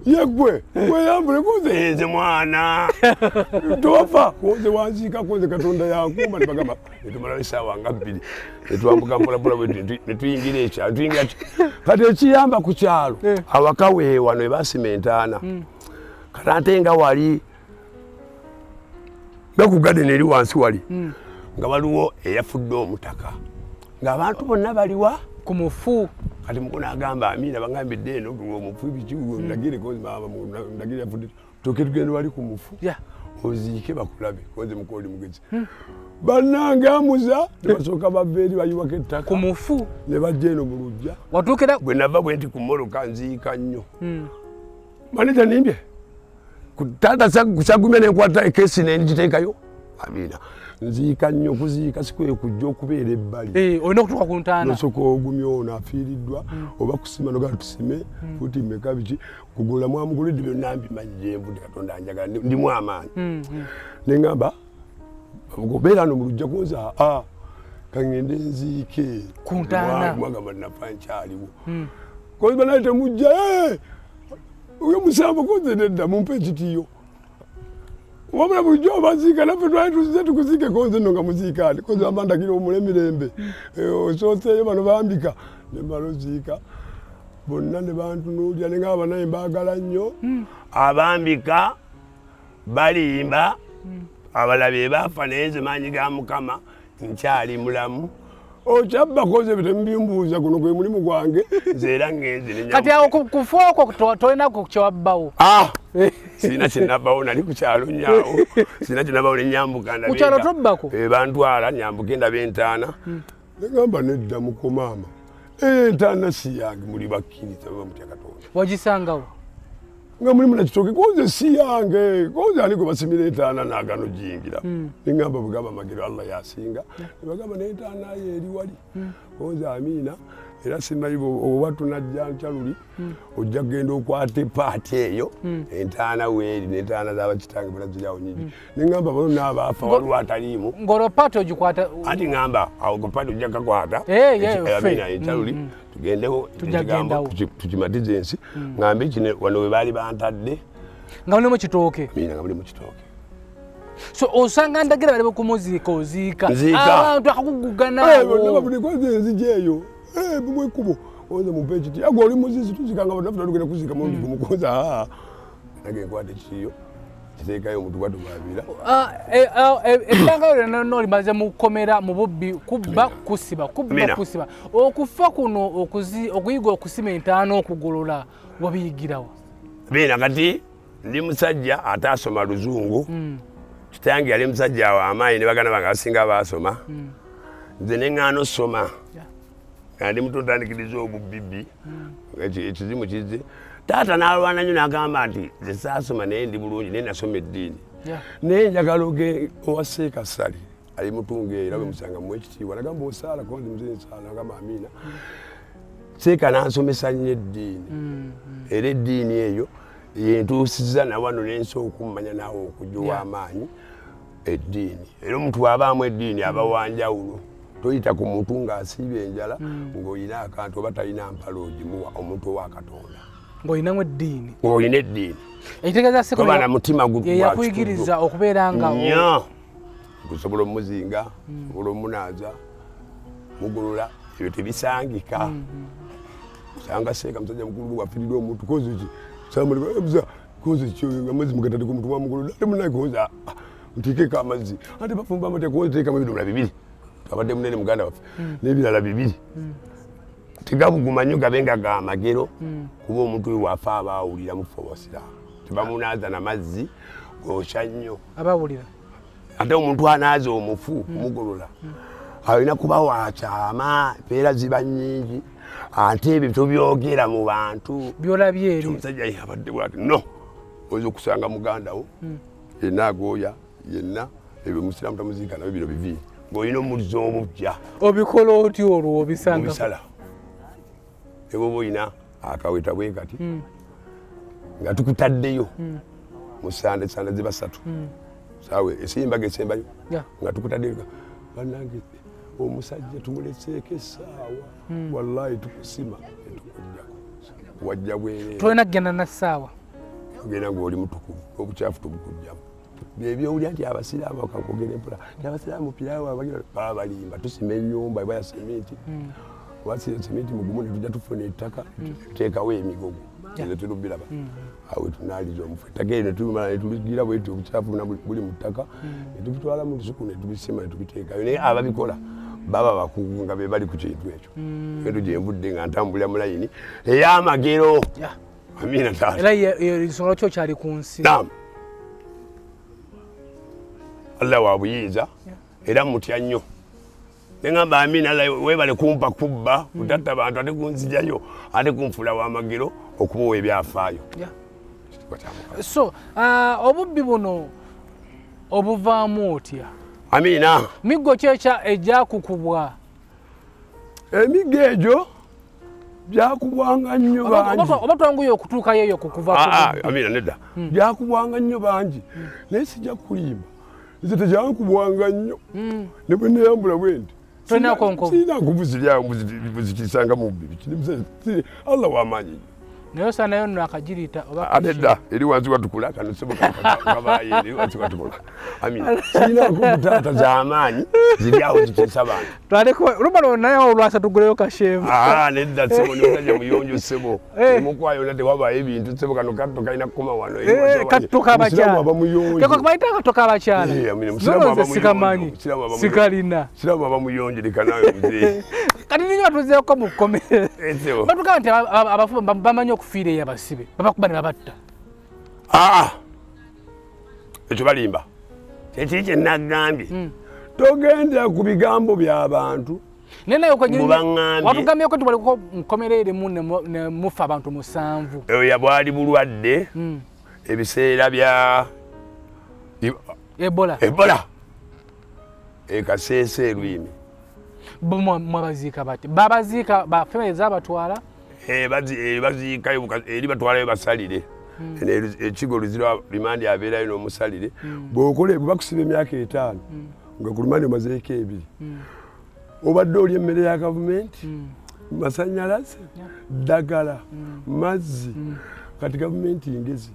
S2: yegwe weyambule koze nze mwana. Towafa koze wanziika koze katonda yakuuma nebagamba netumalawo esaawa nga bbiri. Netwambuka mpolapola netuyingira ekyalo tuyingira ki kati ekiyamba ku kyalo awaka weewano ebasima entaana kati ate nga wali nga ku gaden eri wansi wali nga waliwo eyafudde omutaka. Ng'abantu bonna baliwa
S3: ku mufu
S2: kati mukona agamba amina bagambidde eno omufu biki ndagire ndagire yafudde toke tugende wali ku mufu oziike bakulabe konze mukooli mugezi bannange amuza nebasooka bava eri bayiwako ettaka
S3: ku mufu
S2: ne bajja eno mu lujja
S3: watuukira
S2: bwe nava bwe nti ku moloka nziika nnyo. Manija nimbye? Taata sagumya nenkwata ekesi nengiteekayo amina nziika nnyo kuziika sikwe kujja okubeera ebbali.
S3: Eh, olina okutuuka ku ntaana.
S2: Nosooka ogumya ono afiiriddwa oba kusima nogaa tusime futi meka biki? Kugula mwamugulidde byonna mbimanyi gyenvudde katonda anjagala ndi- ndimu amaanyi neŋamba obeera no mu lujja kunza aa kaŋŋende nziike.
S3: Ku ntaana.
S2: mwagamba nafa nkyaliwo. Koziba naye temujja "Eh, oyo musanvu konze nedda mumpe ekitiyo wabula bulijjo obaziika naffe twali tuzize tukuziike konze nno nga muziika ati koze bamba ndagire omule emirembe osooseeyo bano bambika nemala oziika bonna ne bantunuulya ne ngaba naye mbaagala nnyo. Abambika balimba abalala be baafa naye nze maanyi ga mukama nkyali mulamu. Okyabbakoze temubimbuuza guno gwe mulimu gwange nze era ngenze ne
S3: kati awo ku- kufa okwo to- tolinako kyewabbawo
S2: Sina kyenabbawo nali ku kyalo nyaawo sina kyenabbawo nenyambuka
S3: Ku kyalo tobbako?
S2: bantwala nyambuka endaba entaana negamba nedda mukomaama entaana si yange muli bakkiriza oba mutya katonda.
S3: Wagisangawo?
S2: Nga mulimu nakitoke koze si yange koze ani gwe basimira entaana nagano giyingira nengamba bwegamba amagero allah yasinga. Nebagamba nentaana yo eri wali. Koze amiina era simanyi oba tunajja nkyaluli ojja kgenda okwata epaati eyo entaana weeri nentaana zabakitange balaziryawo nyingi nengamba bano nabaafa waliwo ataliimu.
S3: ng'olwo paati ogikwata
S2: anti ngamba awo gopati ojja kakwata
S3: Eh,
S2: amina enkyaluli tugendewo ekigambo tukimatize ensi ngambe kino wano we baali bantadde.
S3: Nga mulimu kitooke.
S2: Mina nga muli mu kitooke.
S3: So osanga ndagira bali kumuziika oziika. Abantu akakuguganaabo
S2: babulikoze enzigi eyo bumwe ekkubo oze mumpe ekiti agwe oli muzizi tuzikanga banafuta tugenda kuzika mundi gumukoza nage nkwata ekiyo kiteekayo omutu gwadubabira
S3: ebbanga lyonna nolimaze mu kkomera mu bubbi kubba kusiba kubba kusiba. Okufa kuno okuzi- okuyiga okusima entaana okugolola wabiyigirawo
S2: bina kati ndi musajja ate asoma luzungu. Kitange yali musajja wamaanyi ne baganda bange abasinga basoma. Nze neŋŋaana osoma nga ndi muto ntandikiriza obubbibi Eki- ekizimu kize taata n'alwana nnyo n'agamba nti nze saasoma naye ndi bulungi naye nasoma eddiini. Naye njagala oge owa seeka sali ali mutunga era bwe musanga mu ekitiibwa nagamba osaala konzi muzeyi nsaala nagamba amiina seeka nansomesa nnyo eddiini. Era eddiini eyo yentuusiza nawano nensobola okummanya naawe okujja ow'amaanyi eddiini. Era omuntu wabaamu eddiini aba wanjawulo toyita ku muntu ng'asiiba enjala ng'olina akantu oba talina mpala ogimuwa omuntu owakatonda
S3: ng'olinamu eddiini?
S2: Ng'olina eddiini.
S3: Ekitegeeza
S2: na mutima gu-
S3: ye
S2: gwa
S3: yakuyigiriza
S2: kituufu.
S3: okubeera nga
S2: nnyo. Okusobola omuzinga osobola omunaaza mugolola ebyo tebisangika. Usanga seeka musajja mukulu wafirirwa omuntu kozeki samulibuza kozeki amazzi mugatati ku mutu wamugolola ate munaye koza ntikeko amazzi. Ate bafumba amatya koza teekamu ebidomola bibiri abadde munene muganda waffe n'ebirala bibiri. Tegabuguma nnyo gabe nga ga magero kuba omuntu oyo wafa abaawulira mufobosera tebamunaaza namazzi gokya nnyo.
S3: Abawulira
S2: ate omuntu anaaza omufu kumugolola alina kuba wakyama empeera ziba nnyingi ate ebyo tobyogera mu bantu.
S3: Byolabye eri?
S2: Omusajja yabadde bwati no oyinza okusanga mugandawo yenna agooya yenna ebyo musiramu tamuziika nabyo bino biviiri ng'olina omulizo omujja.
S3: Obikola otya olwo obisanga?
S2: Mubisala ne bwoba oyina akaweta bwe kati nga tukutaddeyo. Mu sande sande ziba satu sawe esimbaga esembayo nga tukutaddeyo banange omusajja tumuleseeko essaawa. Wallahi tukusima netukugjako wajja bwereere.
S3: Tolina kgenda na ssaawa?
S2: Ogenda ngaoli mutukuvu n'obukyafu tubukugjamu ebyowulya nti abasiraamu akankogera empola nti abasiraamu piraawo abagira baba balimba tusima ennyumba eba ya seminti wasira seminti mugumu netujja tufuna ettaka tuteekawo emigogo. Ezo terubbiraba awe tunaaliza omufu. Ettaka eryo netumala netuligira bweti obukyafu buna buli- mu ttaka netubitwala mu lusuku netubisima netubiteekayo naye ababikola baba bakugu nga be bali ku kintu ekyo. Ento gyenvudde nga ntambulira mu layini ey'amagero. Amina taata.
S3: Era ye- ensonga kyo kyali ku nsi.
S2: Allah wa buyinza era mutya nnyo. Neŋamba amina webale kumpa kubba kutatta bantu ate kunzijayo ate kunfula wamagero okubawa ebyafaayo.
S3: So ah, obubbi buno obuvaamu otya?
S2: Amina.
S3: Miggo kyekya egyakukubwa
S2: emigga egyo gyakubwanga nnyo bangi.
S3: oba twanguye okutuukayo eyo kukuva ku
S2: Ah, ah, amina nedda. Gyakubwanga nnyo bangi. Naye sijja kulimba nze tegyankubwanga nnyo. Ne bwe neyambula bwe ndi
S3: Tolinako nkovu?
S2: sirina nkovu ziryawo mbuzitiisanga mu bbi allah wamaanyi nnyo
S3: naye osaa nayo nno akagiriita oba
S2: ate dda eri wansi watukula kano sebo kabaye eri wansi watukula. Amina. Sirinaako kutaata z'amaanyi ziri awo zitiisa bantu
S3: twaleko lumalo naye olwasa tuguleyo kashevu
S2: Ah, nedda sebo notaja muyonjo sebo.
S3: Eh.
S2: emukwayo nate wabaayo ebintu sebo kano katto kalina kukoma wano
S3: Eh, katto kabakyala
S2: aba muyonjo.
S3: Kabayita akatto kabakyala
S2: Eh, amina, musiraamu aba muyonjo.
S3: sikamanyi
S2: Musiraamu aba muyonjo.
S3: sikalina
S2: siramu aba muyonjo leka nawe muzee
S3: kati ninyo batuzeeko mu kkomere.
S2: Eh, sebo.
S3: Batugamba nti aba- aba- abafu ba- bamanyi okufiira eyo abasibe babakuba ne babatta.
S2: Aa ekyo balimba. Kyekiri kyenagambye togendera ku bigambo by'abantu
S3: naye naye okwenye-
S2: Mubaŋŋambye.
S3: watugambyeko nti waliko nkomera erimu ne mu- ne mufa abantu musanvu.
S2: Oyo bwali bulwadde
S3: Mm.
S2: ebiseera bya
S3: ebola.
S2: Ebola. Ekaseesa erwimi.
S3: Mwabaziika bati babaziika
S2: bazi- eh, baziikayo buka- eri batwalayo basalire. Ekigo luzira limandi abeerayo n'omusalire. Bwokola bwe bakusiba emyaka etaano nga ku lumandi omazeeko ebiri. Obadde oli emmere ya gavumenti? Masanyalaze ddagala mazzi kati gavumenti ngezi.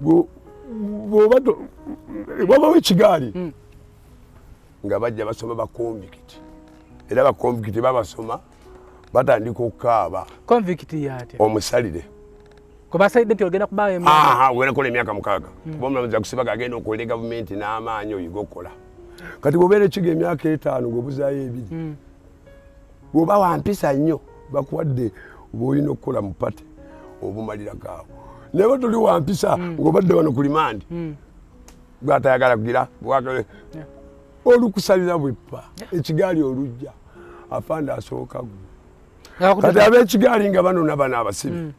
S2: Bwo- bw'oba wabawo ekigaali nga bajja basoma bakonvikiti era bakonvikiti babasoma batandika okukaaba.
S3: Convict yatya
S2: omusalire.
S3: Kwebasalidde nti ogenda kubaayo emyaka
S2: aha wenakola emyaka mukaaga. Kuba omulamuzi akusibaga agenda okolera gavumenti n'amaanyi oyiga okukola. Kati bwobeera ekiga emyaka etaano ngaobuzaayo ebiri bw'oba wampisa nnyo bakuwadde oba olina okukola mu pate obumaliragaawo naye ba toli wampisa ng'obadde wano ku limandi gwatayagala kugira bwakale olukusalira bweppa ekigaali olujja afande asooka gwe kati ab'ekigaali nga banona bano abasibe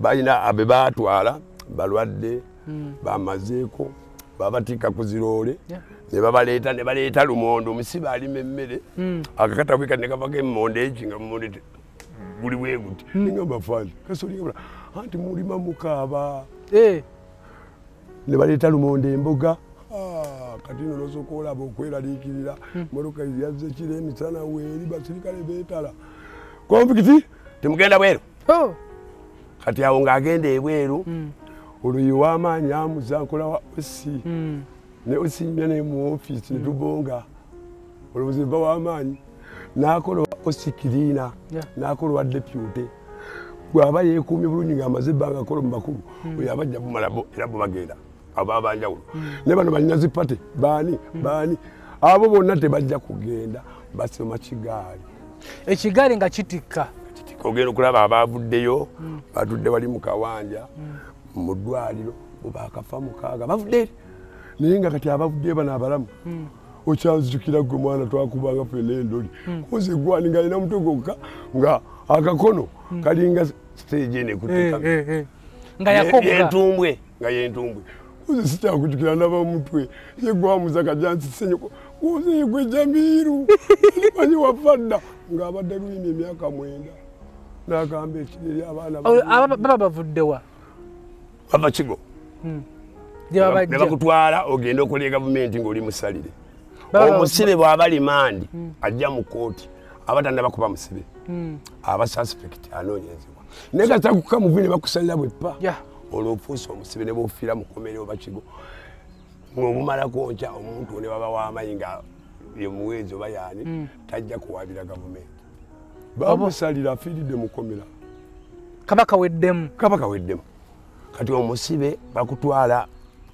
S2: balina abe batwala balwadde bamazeeko babatiika ku ziroole ne babaleeta ne baleeta lumondo omusibe alima emmere akakata kweka ne kavako emmondo eki nga mumondo te- guli bwe guti ningamba fandi kasolinga anti mulima mukaaba.
S3: Eh,
S2: ne baleeta lumonde emboga. Ah, kati no nosooka olaba okweraliikirira motoka yazze kiro emisana weeri basirikale beetala konvikiti temugenda bweru.
S3: Oh,
S2: kati awo ng'agenda ebweru olwo ye w'amaanyi amuza nkola wa osi.
S3: Mm,
S2: ne osimbya ne mu ofiisi ne tubonga olowooza eva w'amaanyi n'akola wa osi kiriina
S3: Yeah.
S2: n'akola wa depute. Bw'aba yeekuumye bulungi ng'amaze ebbanga akola mu bakulu oyo abajja bumala bo era bo bagenda. Abo abanjawulo ne bano balina zipate baani baani. Abo bonna tebajja kugenda basoma kigaali
S3: ekigaali nga kitikka.
S2: Ogenda okulaba abavuddeyo batudde wali mu kawanja mu ddwaliro bubakafa mukaaga. Bavudde eri? Naye nga kati abavuddeyo bano abalamu okyanzijukira gwe mwana twakubanga fena endoli koze gwani nga alina mutwe gwokka nga akakono kalinga stage ene
S3: Eh, eh, eh. nga yakogga
S2: yentumbwe nga yentumbwe. Koze sikyakujukira naba mutwe ye gwamuza yegwe jamiru. Manyi wafa dda ng'abadde lulimi emyaka mwenda. N'agamba ekireri abaana
S3: aba- baba bavuddewa
S2: bava kigo.
S3: Gye
S2: ne bakutwala ogenda okola gavumenti ng'oli musalire. Omusibe bw'aba limandi ajja mu kooti abatanda bakuba musibe aba suspect anoonyezebwa. Naye kasa kuka muvi ne bakusalira bweppa
S3: Yeah.
S2: olwo ofuusa omusibe ne bofiira mu kkomere oba kigo ng'obumalako nkya omuntu ne baba w'amayi nga ye muweezi oba yaani tajja kuwabira gavumenti. Bamusalira afiiridde mu kkomera.
S3: Kaba kaweddemu
S2: kaba kaweddemu kati omusibe bakutwala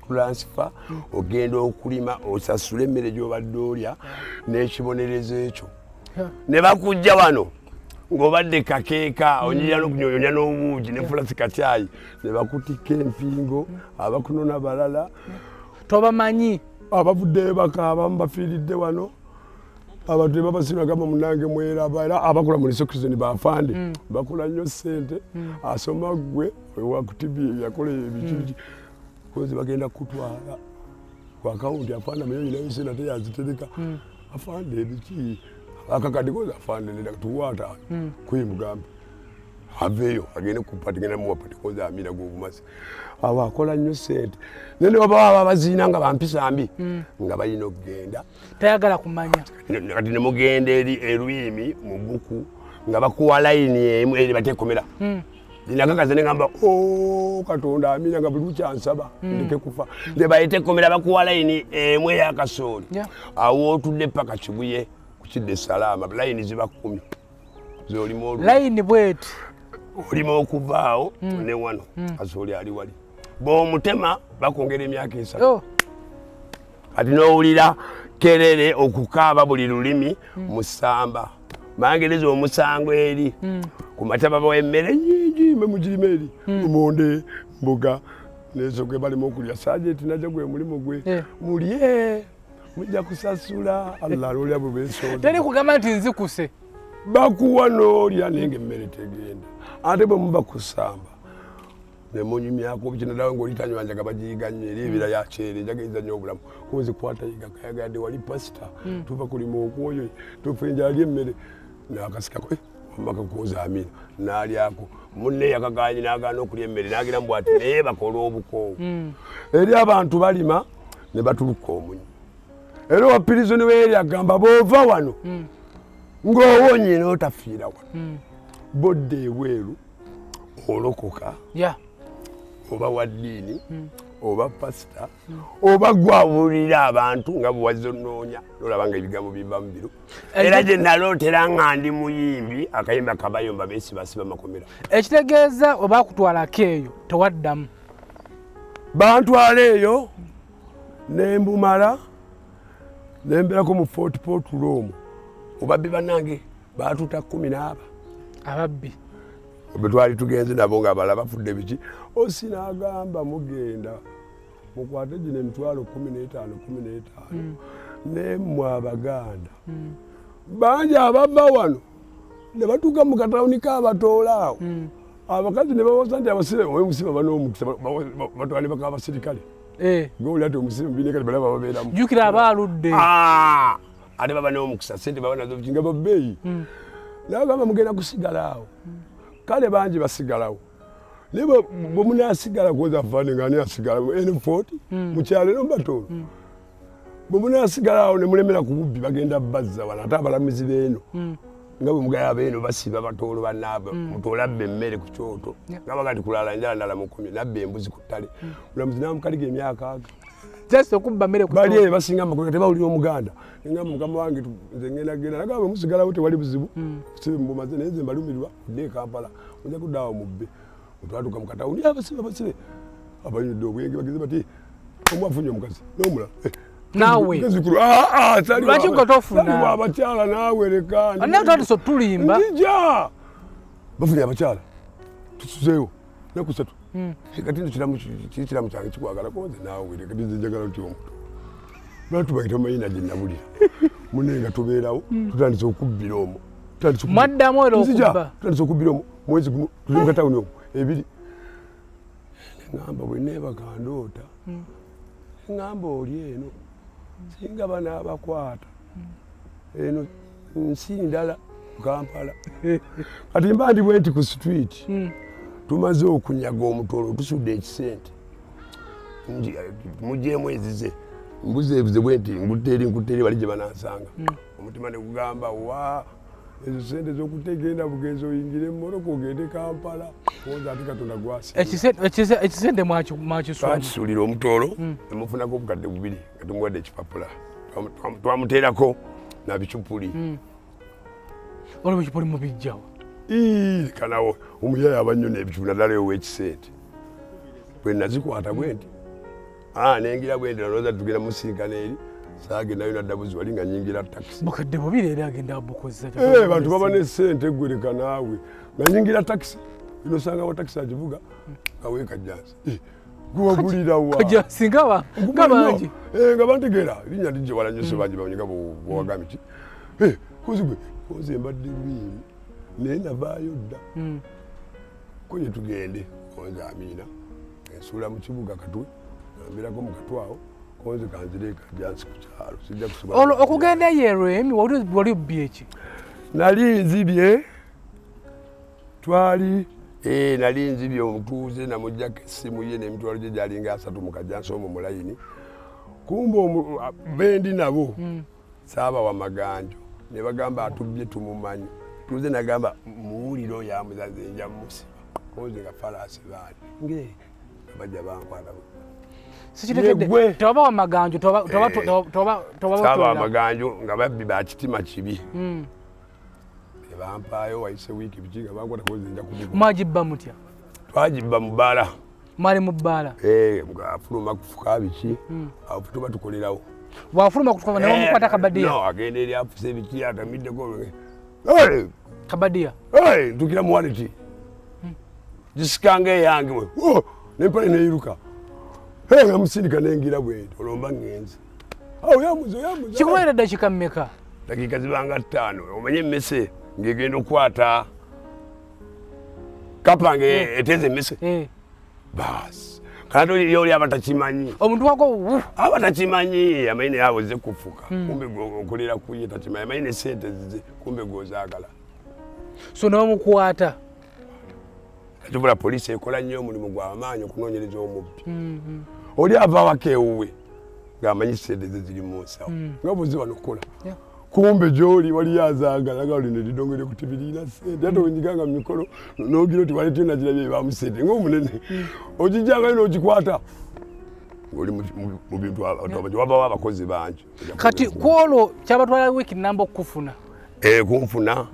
S2: tulansifa ogenda okulima osasula emmere gy'obadde olya n'ekibonerezo ekyo. Ne bakujja wano ng'obadde kakeeka onyirira n'okunyonyonya n'obuugi ne fulasi katyayi ne bakutikka empingo abakunona balala
S3: tobamanyi?
S2: Abavuddeyo baka abamu bafiiridde wano. Abantu ebabasirwa gamba munange mweraba era abakola mu lisokisoni bafande. Bakola nnyo sente asoma gwe wakutibi yakola ebikibiki kozi bagenda kutwala. Ku akawunti afande amenyo nyinayo sente ate yazitereka. Afande ebiki? Akakadi kozi afande neda tuwata kwemugambe aveeyo agende kupati genda muwa pati kozi amira gwobumazi awo akola nnyo sente naye ne baba baba baziina nga bampisa mbi nga balina okugenda.
S3: Tayagala kumanya.
S2: Ne- kati nemugenda eri erwimi mu buku nga bakuwa layini emu eri batekomera. Zinakakaza neŋamba o katonda amina nga buli lukyansaba ndeke kufa. Nebayite ekomera bakuwa layini emu eyakasooli awo otudde paka kibuye kukidde salaama layini ziba kumi zolimu
S3: layini bweti
S2: olima okuvaawo ne wano kasooli ali wali. Bw'omutema bakwongera emyaka esatu.
S3: Oh,
S2: kati n'owulira kerere okukaaba buli lulimi mu ssamba. Mangereza omusango eri. Ku mataba bw'emmere nyingi memugirima eri. Omonde mbuga nezo gwe balimu okulya. Sajenti najja gwe mulimu gwe.
S3: Eh.
S2: mulye mujja kusasula. Allah lolya bwe besooza
S3: teri kugamba nti nzikuse.
S2: Bakuwa n'olya naye ngaemmere tegenda ate bwe muba ku ssamba nemunyumyako bikinadawe ngaolitanywanja bagiyiga nnyo eri ebira yakyere njagaiza nnyo obulamu. Kuzikwata yiga kayagadde wali pasita tuva kulima okwoyo tufe njali emmere nakasikako omaka kuwoza amina nalyako. Munne yakaganye nagana okulya emmere nagira mbw ati naye bakola obukoowu eri abantu balima ne batuluka omunyi era owapirizo niweeri agamba bova wano ng'owonye n'otafiira wano bodde ebweru olokoka oba wa ddiini oba pasita oba gwabulira abantu nga bwewazze onoonya nolaba nga ebigambo biva mu biro. Era gye nalootera nga ndi muyimbi akayimba kabayomba beesibasiba makomera
S3: ekitegeeza oba akutwalako eyo? Tewaddamu.
S2: Bantwala eyo nembumala nemberako mu fort port rome obabbi bannange batuta kumi n'aba
S3: ababbi.
S2: Bwe twali tugenze nabo nga bala bafudde biki? Osi n'agamba mugenda. Mukwate gino emitwalo kumi n'etaano kumi n'etaano. Nemmwe abaganda. Bangi abava wano. Ne batuuka mu katawuni kaabatoolaawo abakazi ne bawoza nti abasibe owe musibe ban'omukisa batwale baka abasirikale
S3: Eh,
S2: gweoli ati omusibe mubinekati balaba babeeramu.
S3: Jjukira abaaludde.
S2: Ah, ate baba n'omukisa sente baba nazo nga babbeeyi nagamba mugenda kusigala awo kale bangi basigalawo. Naye bwe- munasigala kuwoza fani nga ani asigala n40 mukyalo eno mbatoolo. Bwe munasigala awo ne mulemera ku bubbi bagenda bazza wano ate abalamuzi beeno. Nga bwe mugala beeno basiba batoolo bannaabwe mutoole abba emmere ku kyoto. Nga bagati kulala njala ndala mukumi nabba embuzi ku ttale. Mulamuzi namukaliga emyaka aga
S3: just okubba mmere
S2: bali eyo basinga amakulu tebawulira omuganda. Nengamba mukama wange nze ngenda genda nagamba musigalawo tewali buzibu. Sibe mumaze naye nze mbalumirwa kudde e kampala oja kuddaawo mubbe. Otwatuka mukatawuni abasibe abasibe abanyudde obwenge bageze bati omwafunye omukazi nomulala
S3: Naawe. Lwaki gwe tofuna?
S2: abakyala naawe leka
S3: anaye twatuse tulimba
S2: njija bafunye abakyala. Tusuzeewo naku satu kati kiramu kiri kiramu kyange kikwagala konze naawe kati nze njagala nti omuto lwatubaita mayina gye nabulira munne nga tubeerawo tutandise okubbira omwo
S3: Mwaddamu era
S2: tutandise okubbira omwo mwezi gumu tuli mu katawuni omwo ebiri neŋŋamba bwe neebaka ndoota neŋŋamba oli eno singa banaabakwata eno nsi ndala kampala kati mba ndi bwe nti ku street tumaze okunyaga omutolo tusudde ekisente. Nji- mugyemu ezize. Mbuzi ebuze bwe nti nguteeri nkuteeri wali gye banansanga. Omutima ne gugamba wa ezo sente zokutegenda bugenzi oyingire mumoroka ogende kampala? Oza ate katonda gwasi
S3: Ekise- ekise- ekisente mwaki- mwakisoma
S2: twakisuulira omutoolo nemufunako obukadde bubiri nga tumuwadde ekipapula. Twamu- twamu- twamuteerako nabicupuli
S3: olwo ekipuli mubijjawo?
S2: Ii, kanawo omuyaya aba nnyo n'ebicu naddala ow'ekisente bwe nazikwata bwe nti nengira bwe nti nalowooza tugenda musinkana eri saagendayo naddabuzi wali nga nyingira takisi
S3: bukadde bubiri era agenda bukozesa
S2: Eh, bantu baba nesente gwereka naawe. Nga nyingira takisi inosangawo takisi agivuga nga weekajjansi gwewagulirawa
S3: kajja singa ba- nga
S2: Eh, nga bantegeera linnya lijje wala nnyo so bangi banyega bwewagambye ki Eh, kozi gwe kozi embadde lwimi naye navaayo dda. Ko gye tugende konze amiina. Ensuula mu kibuga katwe nambirako mu katwawo konze kanzireeka jansi ku kyalo sijja kusobola
S3: olwo okugenda yerwemi wali obbi eki
S2: nali nzibye twali eh, nali nzibye omutuuze namugjako essimu ye n'emitwalo gye gyalinga asatu mu kajansi omwo mu layini. Kumba omu- a- bendi nabo saaba wa maganjo ne bagamba atubbye tumumanyi tuuze nagamba muwulire oyo amuzaze nja musiba koze nga falasi baani nge abajja bankwata
S3: tewabawa maganjo toba- toba-
S2: Eh.
S3: toba- toba- toba
S2: saba
S3: batwala.
S2: amaganjo nga babbi bakitima kibi.
S3: Mm.
S2: ebampaayo wayise wiiki biki nga bankwata koze nja kubiba
S3: mwagibba mutya?
S2: Twagibba mu bbaala.
S3: Mwali mu bbaala?
S2: Eh, ngafuluma kufuka biki awo tuba tukolerawo.
S3: Bwafuluma kutuka ne bamukwata kabadiya
S2: no agenda eri afuse ebiki atamiddeko
S3: kabadiya
S2: ntukira muwaniti gisikanga eyange we Oh, nempale neyiruka Hey, nga musindika nengira bwenti olomba ngenze.
S3: Kikubeera eddakika mmeka?
S2: Dakiika zibanga ttaano. Omanye emmese? Ngegenda okukwata. Kapa nga eteeza emmese?
S3: Eh.
S2: baasi kanati yoli aba takimanyi
S3: omuntu wako wu?
S2: Aba takimanyi amanyi naye awoze kufuka kumbe okolera kuye takimanyi. Amanyi ne sente zize kumbe gozaagala
S3: so ne bamukwata?
S2: Atubula poliisi ekola nnyo omulimu gwamaanyi okunoonyereza omubbi oli ava awaka ewuwe ng'amanyi sente ze ziri mu nsawo. Nga buzi wano kukola
S3: Yeah.
S2: Kumbe gyoli waliyo azaagala nga lino lidongere kuti birina sente ate wenyiganga mu mikolo nogira oti waleetyo nakirabye bamu sente ngaomunene ogijjangayo n'ogikwata ngaoli mu- bintu wabawo abakozi bangi
S3: kati kwolwo kyabatwala wiiki namba okukufuna
S2: Eh, kunfuna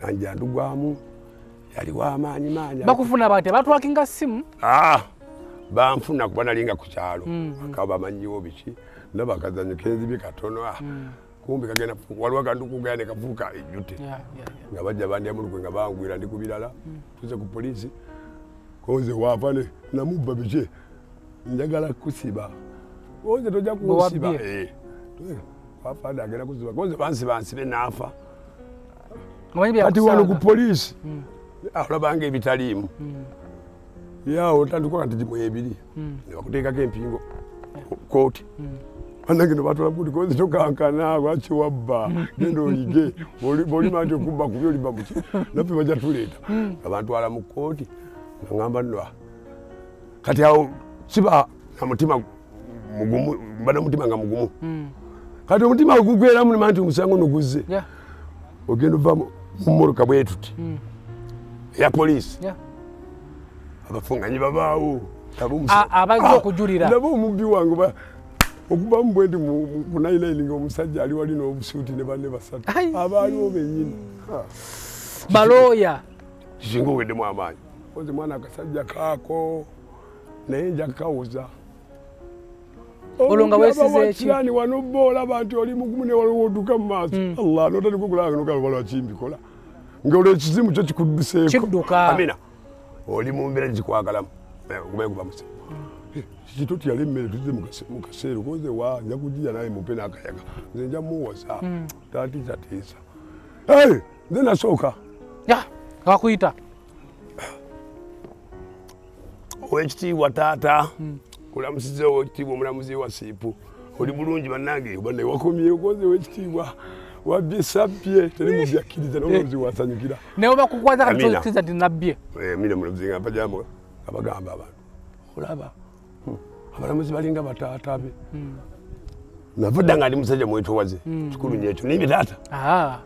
S2: nanjandugwamu yaliwo amaanyi mangi
S3: bakufuna batya batwakinga simu?
S2: Ah, banfuna kuba nalinga ku kyalo akaba bamanyiwo biki ndaba akazanyo kenzibye katono ah, kumbe kagenda waliwo akantu kugaya ne kafuuka ejjute
S3: Yeah, yeah, yeah.
S2: nga bajja bandyamunukwe nga bangwira ndi ku birala. Tuze ku polisi konze waafa ne namubba biki njagala kusiba. Konze tojja kunsiba
S3: wabbye?
S2: Eh, eh, waafa ade agenda kusiba. Konze bansiba nsibe naafa. Kati wano ku polisi olabanga ebitaliimu. Yawo otandika kati gimu ebiri. Nebakuteekako empingo kooti banange nebatwala kuti kozi tokankana lwaki wabba genda oyige. Bolima nti okubba kubi olimba muki naffe bajja tuleeta. Nga bantwala mu kooti naŋamba nno ah, kati awo kiba na mutima mugumu mba nomutima nga mugumu. Kati omutima gugweramu nema nti omusango noguzze ogenda ova mu mmotoka bwe tuti eya polisi
S3: yeah.
S2: abafunganyi babaawo
S3: A- abazze okujulira.
S2: naba omubbi wange okubamu bwe ndi mu- mu- ku nainaini ngaomusajja ali wali n'obusuuti ne banne basatu. Abaaliwo bennyini.
S3: Balooya.
S2: Kisinga oweddemu amaanyi. Oze mwana akasajja kaako naye nja kawuza.
S3: Olwo nga weesize ki?
S2: kirani wano bba olaba nti oli mugumu ne waliwo odduka mu maaso. Allah notandika kulaba kimbikola ngaolwo ekizimu kyo kikudduseeko. Amina oli mu mbeera gikwagalamu kumekuba musa kito tyali emmere tuze mu kaseera. Koze wa? Nja kugiya naye mumpe n'akayaga nze nja muwoza. Tatiisatiisa nze nasooka.
S3: Ya bakuyita
S2: owekitiibwa taata kulamusiza owekitiibwa omulamuzi wa siipu oli bulungi bannange bana wakomye okoze owekitiibwa wabbye sabbye teri mubyakkiriza n'omulamuzi wasanyukira.
S3: Naye bakukwata
S2: Amina.
S3: katikiza nti nabbye.
S2: Mine mulamuzi nga mpajamu nga bagamba abantu. Olaba. hmm, abalamuzi balinga bataata be navudda nga ndi musajja mwetowaze kikulu nyo ekyo nimbe taata.
S3: Ah,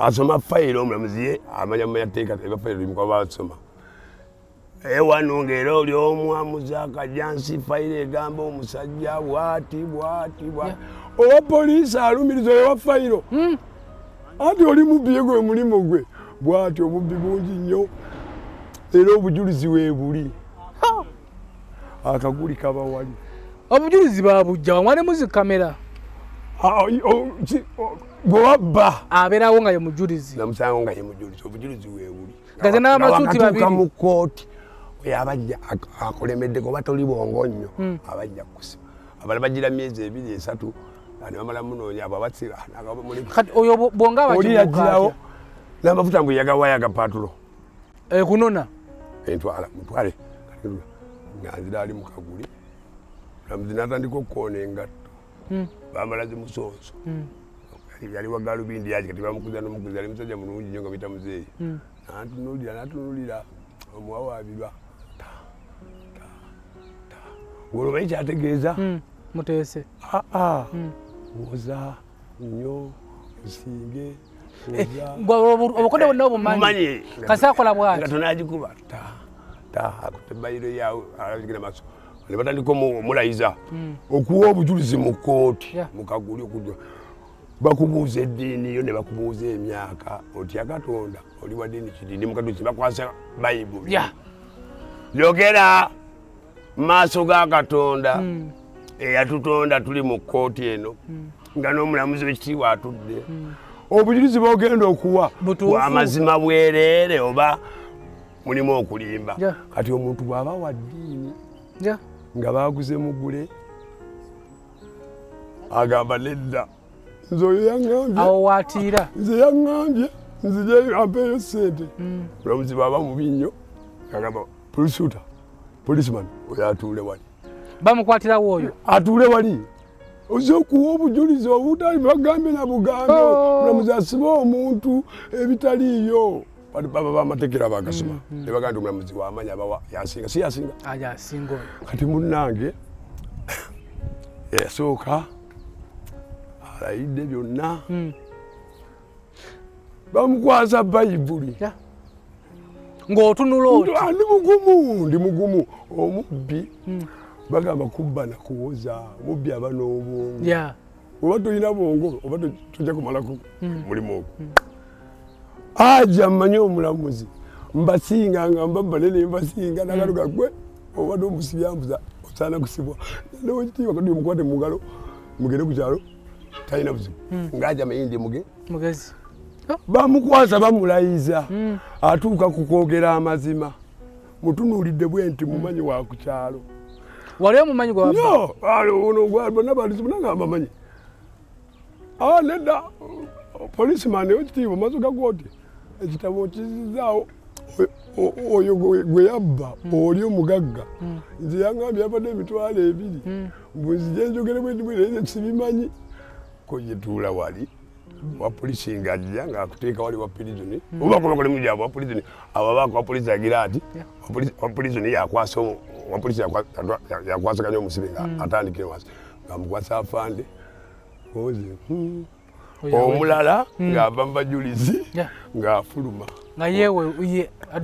S2: asoma fayiro omulamuzi ye amanya muyateeka eba fayiro limuka basoma. Ewano ngaera oli omwamuzi akajansi fayiro egamba omusajja bwati bwati bwati owa poliisi alumiriza oyo wa fayiro anti oli mubbi gwe mulimu gwe. Bwati omubbi bungi nnyo. Era obujulizi weebuli akaguli kaba wali.
S3: Obujulizi babujja wamwalemu zi kamera?
S2: Ah, o- ki- o- bwe wabba
S3: abeerawo nga ye mujulizi.
S2: Namusango nga ye mujulizi obujulizi weebuli
S3: Nga ze n'abasuuti babiri.
S2: mu kooti oyo abajja ak- akulemeddeko oba toli bwongo nnyo abajja kusiba abala bagira myezi ebiri esatu ne bamala munoonya abo abasiga
S3: kati oyo bo- bwonga
S2: oli yagirawo n'amafuta ngu yagawayo agapatulo
S3: kunona?
S2: Entwala mutwale nga nzira ali mu kaguli mulamuzi n'atandika okukoona engatto bamala zimusonso yali wa galubindi yaki kati bamukuza n'omukuzi ali musajja mulungi nnyo nga bita muzeeyi. Nantunulira natunulira omuwawaabirwa ng'olwomanyi kyategeeza?
S3: Muteese.
S2: Aa woza nnyo osinge
S3: obukodde bonna obumanyi.
S2: Bumanyi.
S3: kasakola bwati?
S2: Nga tonagikuba ta ta akutte bayiro yawe alabikira maaso. Ne batandika omu- omulayiza okuwa obujulizi mu kooti mukaguli okujja. Bakubuuza eddiini yo ne bakubuuza emyaka. Otya katonda oli wa ddiini kiri ndi mukatusi bakwasa bayibuli yogera maaso ga katonda eyatutonda tuli mu kooti eno nga n'omulamuzi w'ekitiibwa atudde. Obujulizi bwogenda okuwa
S3: Butuufu.
S2: bwa mazima bwereere oba mulimu okulimba. Kati omuntu bw'aba wa ddiini nga baguze mugule agamba nedda nze oyo yaŋŋambye.
S3: Awo watiira.
S2: Nze yaŋŋambye nzije ampeeyo sente mulamuzi bwaba mubi nnyo agamba pulisuta policeman oyo atuule wali.
S3: Bamukwatirawo oyo
S2: atuule wali? Oza okuwa obujulizi obutali bagambye na bugambe
S3: Oh.
S2: mulamuzi asibe omuntu ebitaliiyo Bati baba bamatekera bagasoma ne bagamba nti omulamuzi wamanya abawa yasinga si
S3: asinga oyo.
S2: Kati munnange yasooka alayidde byonna.
S3: Mm.
S2: bamukwasa bayibuli
S3: ng'otunula
S2: Ah, ndi mugumu ndi mugumu. Omubbi bagamba kubba nakuwoza omubbi aba n'obwongo. Oba tolina bwongo oba to- tojja kumalaku mulimu ogwo aja mmanye omulamuzi. Mbasinga nga mba banene mbasinga nagaluga gwe obadde omusibyambuza osaana kusibwa. Newekitiibwa kadi mukwate mungalo mugende ku kyalo talina buzibu. Ngaaja mayindi muge.
S3: Mugezi.
S2: Bamukwasa bamulayiza. Atuuka ku kwogera amazima. Mutunuulidde bwe nti mumanyi wa ku kyalo.
S3: Wali omumanyi gwe wabba
S2: nyo alo ono gwa- bonna balisi bonna nga bamanyi. A nedda. Policeman ekitiibwa maaso ga kooti ekitabo kizizaawo O- o- oyo gwe yabba oli omugagga. Nze yaŋambye yabadde emitwalo ebiri. Mbunzije njogere bwendi bwireze sibimanyi. Koyetuula wali wa polisi ngajja ngaakuteeka wali wa prison. Oba kuba kulimu gyabwe wa prison. Ababaaka wa polisi agira ati wa polisi- wa prison yakwasa omu- wa polisi yakwa- yatwa- yakwasaganya omusibe nga atandikire wansi. Ngaamukwasa afande hmm.
S3: Oyo
S2: omulala ng'ava mu bajulizi ng'afuluma
S3: nga yewe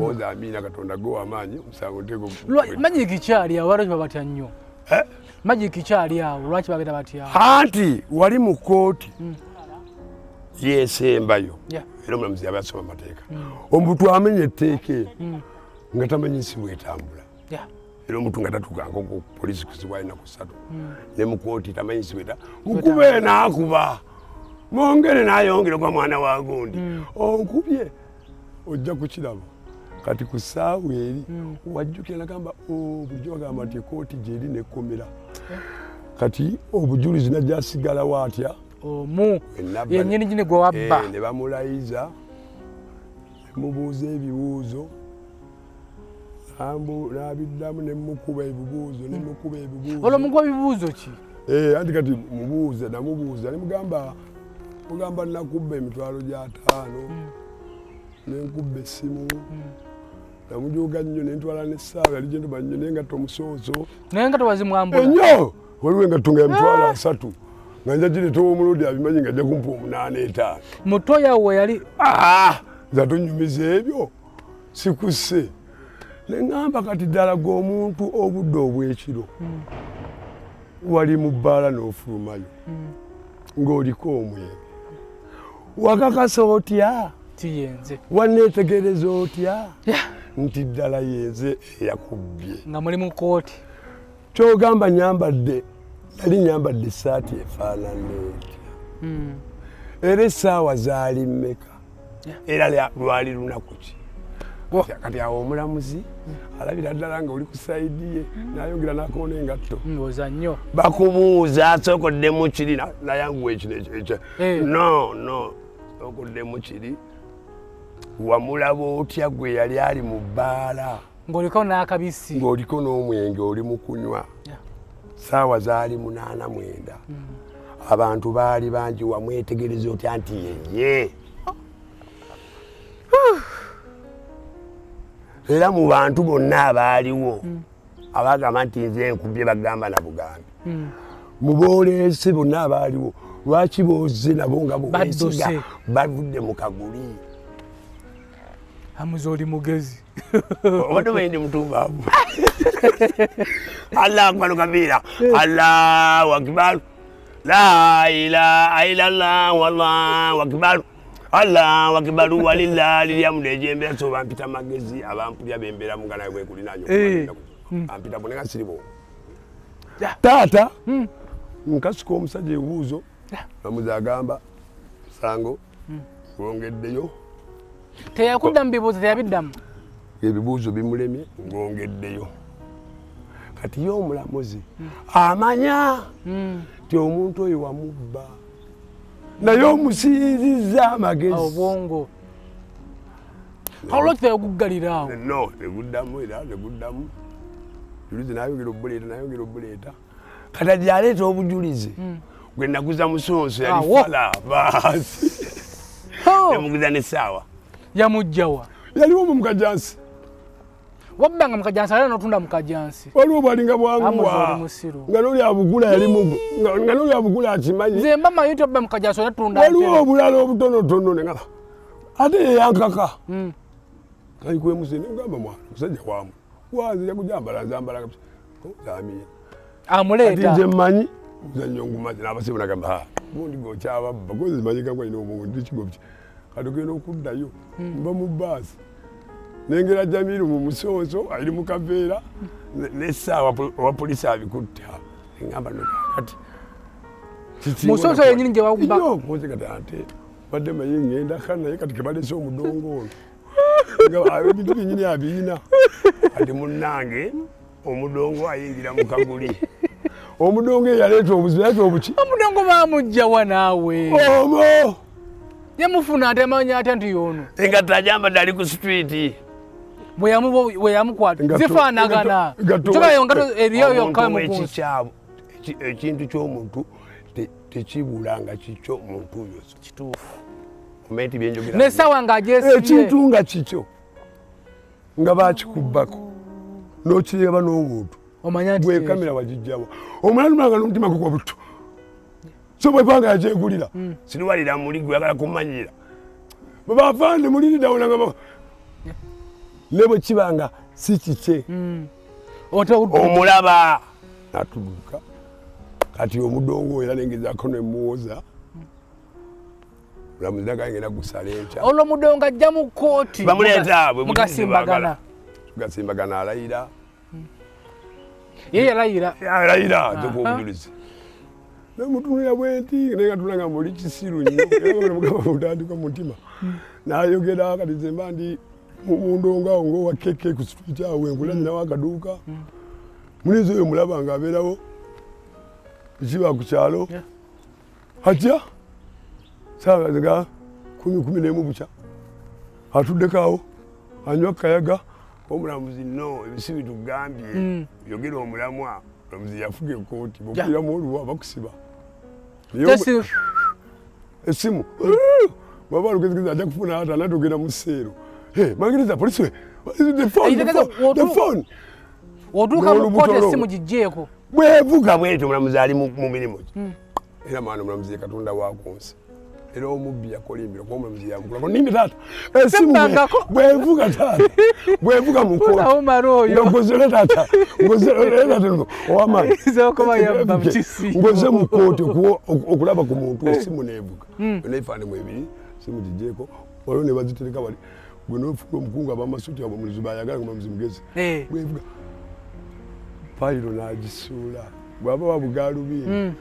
S2: oza amiina katonda ge wamaanyi omusango nteeko
S3: Lwa- magiki kyali awo lwaki babatya nnyo?
S2: Eh?
S3: magiki kyali awo lwaki bagenda batyawo
S2: anti wali mu kooti yesembayo
S3: Ya.
S2: era omulamuzi yaba yasoma amateeka. Omuntu amenya etteeka ero nga tamanyi nsi bwetambula. Era omuntu nga tatukanga ku polisi kusibwa alina kusatu ne mu kooti tamanyi nsi bweta mukube naakuba mwongere nayongere kwa mwana wa gundi. Onkubye ojja kukiraba kati ku ssaawa eri wajjukira nagamba "Oh, bulijjo bagamba nti ekooti gyeri nekkomera kati obujulizi najjasigalawo atya
S3: omu. Yennyini gini gwe wabba.
S2: Eh, ne bamulayiza nemubuuza ebibuuzo. N'abiddamu nemukuba ebibuuzo nemukuba ebibuuzo.
S3: Olwomuguwa bibuuzo ki?
S2: Eh, anti kati mubuuze namubuuza nemugamba mugamba nakubba emitwalo gyataano nenkubba essimu namujuga nnyo nentwala nesaawa yali gyentuba nnyo naye ngatta omusooso
S3: naye nga tewazimwambula
S2: enyo waliwo engatto nga emitwalo asatu nga nja gireeta owomulodi abimanyi nga ajja kumpa omunaana etaano.
S3: Muto yawe yali
S2: Ah, nza tonyumiza ebyo sikusse. Neŋŋamba kati ddala gweomuntu obudde obwekiro wali mu bbaala n'ofulumayo ng'oliko omwenge wakakasa otya?
S3: Tiyenze
S2: waneetegereza otya?
S3: Ya.
S2: nti ddala yenze eyakubbye.
S3: Nga muli mu kooti
S2: kyogamba nyambadde yali nyambadde essaati efaanana etya? Era essaawa zaali mmeka? Era lwali lunaku ki? Kati awo omulamuzi alabira ddala nga oli ku sayidi ye nayongera nakoona engatto. Bakubuuza asookoddemu kiri? Na- nayanguwa ekino
S3: Eh.
S2: no no sookoddemu kiri wamulaba otya gwe yali ali mu bbaala?
S3: Ng'oliko n'akabisi.
S2: Ng'oliko n'omwenge oli mu kunywa. Saawa zaali munaana mwenda. Abantu baali bangi wamwetegereza otya nti yeye era mu bantu bonna abaaliwo abagamba nti nze nkubye bagamba na bugambi mu booleese bonna abaaliwo lwaki boze nabo nga bowesiga bavudde mu kaguli?
S3: Amuze oli mugezi.
S2: Obadde bayindi mutumbaavu. Allah akbaru kabira. Allahu akbaru la ilaha illallah wallahu akbaru allahu akbaru walillahi lilyamudu egyembeera so bampita magezi abampulya bembeera muganaye kwekulinanyo
S3: Eh.
S2: ampita bonenga siribo.
S3: Ya.
S2: taata nkasuka omusajja ebibuuzo bamuze agamba sango ngongeddeyo.
S3: Teyakudda mu bibuuzo teyabiddamu?
S2: Ebibuuzo bimulemye ngongeddeyo. Kati ye omulamuzi amanya ti omuntu oyo wamubba. Naye omusinziza amagezi.
S3: Obwongo olwaki teyaguggalira awo?
S2: No neguddamu era neguddamu julizi nayongera obuleeta nayongera obuleeta. Kati aja aleeta obujulizi gwe naguza musonso yali fala baasi. Nemuguza nesaawa
S3: yamugjawa
S2: yaliwo mu mukajansi
S3: wabbanga mukajansi ale notunda mukajansi
S2: waliwo bwalinga bwanguwa nga noli abugula yali mugu nga- noli abugula akimanyi.
S3: Nze mba manyi nti obba mukajansi onatunda
S2: waliwo obulala obutonotono nengala ate yeyankaka
S3: Mm.
S2: kaikwemuse negamba mwana musajja wamu. Oh, zamiye ati
S3: amuleeta.
S2: Nze mmanyi muzannyo ngumazi nabasibu nagamba ha gundi gokyababba kozi zimanyika ina omuntu kigobye kati ogenda okuddayo mba mu baasi nengera jamiru mu musonso ali mu kaveera ne- nesaawa po- owa polisi abikutte. Engamba kati
S3: Musonso yennyini gye wabba.
S2: koze kati ate badde maye ngenda kale naye kati kebalese omudongo ono ebintu byenyini abiina kati munnange omudongo ayingira mu kaguli omudongo eyo yaleeta obuzibu yaleeta obuki?
S3: Omudongo bamugjawa naawe.
S2: Omo!
S3: Yamufuna ate amanya atya nti yono.
S2: Engato ajambadde ali ku streeti
S3: bwe yamu- bwe yamukwata.
S2: Engato-
S3: zifaanagana.
S2: engato- engato-
S3: kyogayo ngato eriyo yokka
S2: eki- ekintu ky'omuntu te- tekibula nga kikyo muntu oyo
S3: kituufu.
S2: Byenjogera
S3: nesawa ng'agyesibye
S2: ekintu nga kikyo nga bakikubbako n'okireba n'omuntu
S3: omanya nti
S2: kamera wagijjawa omwana tumanga n'omutima gukwa butto so bwepanga yakyegulira siriwalira muli gwe yagala kumanyira. Bwebavande muliridawonanga ne bwe kibanga si kike. Omulaba! Natuluka. Kati omudongo era nengezako nemuwoza mulamuzaga ngenda gusala enkya.
S3: Olwo mudongo ajja mu kooti
S2: bamuleeta bwe
S3: mugasimbagana.
S2: Gasimbagana alayira
S3: ye yalayira
S2: alayira ateeka obujulizi nemutunira bwenti naye nga tulanga muli kisiru nnyo mugamba mutandika mutima. Nayogera kati zemba ndi mu- mundongo awo ngaowa keke ku street awo wenkulanyinawo akaduuka. Mulizi oyo mulaba nga abeerawo ekiba ku kyalo. Atya? Saagaga kumi kumi nemu bukya atuddeko awo anywa kayaga omulamuzi no ebisi bitugambye
S3: Mm.
S2: yogera omulamwa omulamuzi yafuga ekooti bwokiramu oluwa bakusiba esimu baba lugezigezi ajja kufuna ata natogenda mu seero magiriza polisi we?
S3: Otuuka mu
S2: N'olubuto
S3: kooti
S2: olwo.
S3: essimu gigjeeko
S2: bwevuga bwetyo omulamuzi ali mu mu mirimu gye. Era mwana omulamuzi ye katonda wa ku nsi era omubbi yakolimbira kuba omulamuzi yamukulako nimbe taata esimu bwe-
S3: Sembangako.
S2: bwevuga taata bwevuga mu kooti
S3: Awumala oyo.
S2: ngozere taata ngozere taata owamaani
S3: Zookoba yabba mu kisiimo.
S2: ngoze mu kooti okuwa- oku- okulaba ku muntu esimu neevuga naifaanemu ebiri simu gigjeeko waliwo ne bazitereka wali gwe nofuna omukungu abamasuti abamulizi bayagala nga mulizi mugezi
S3: Eh.
S2: bwevuga payiro n'agisuula bwaba wabugaalubindi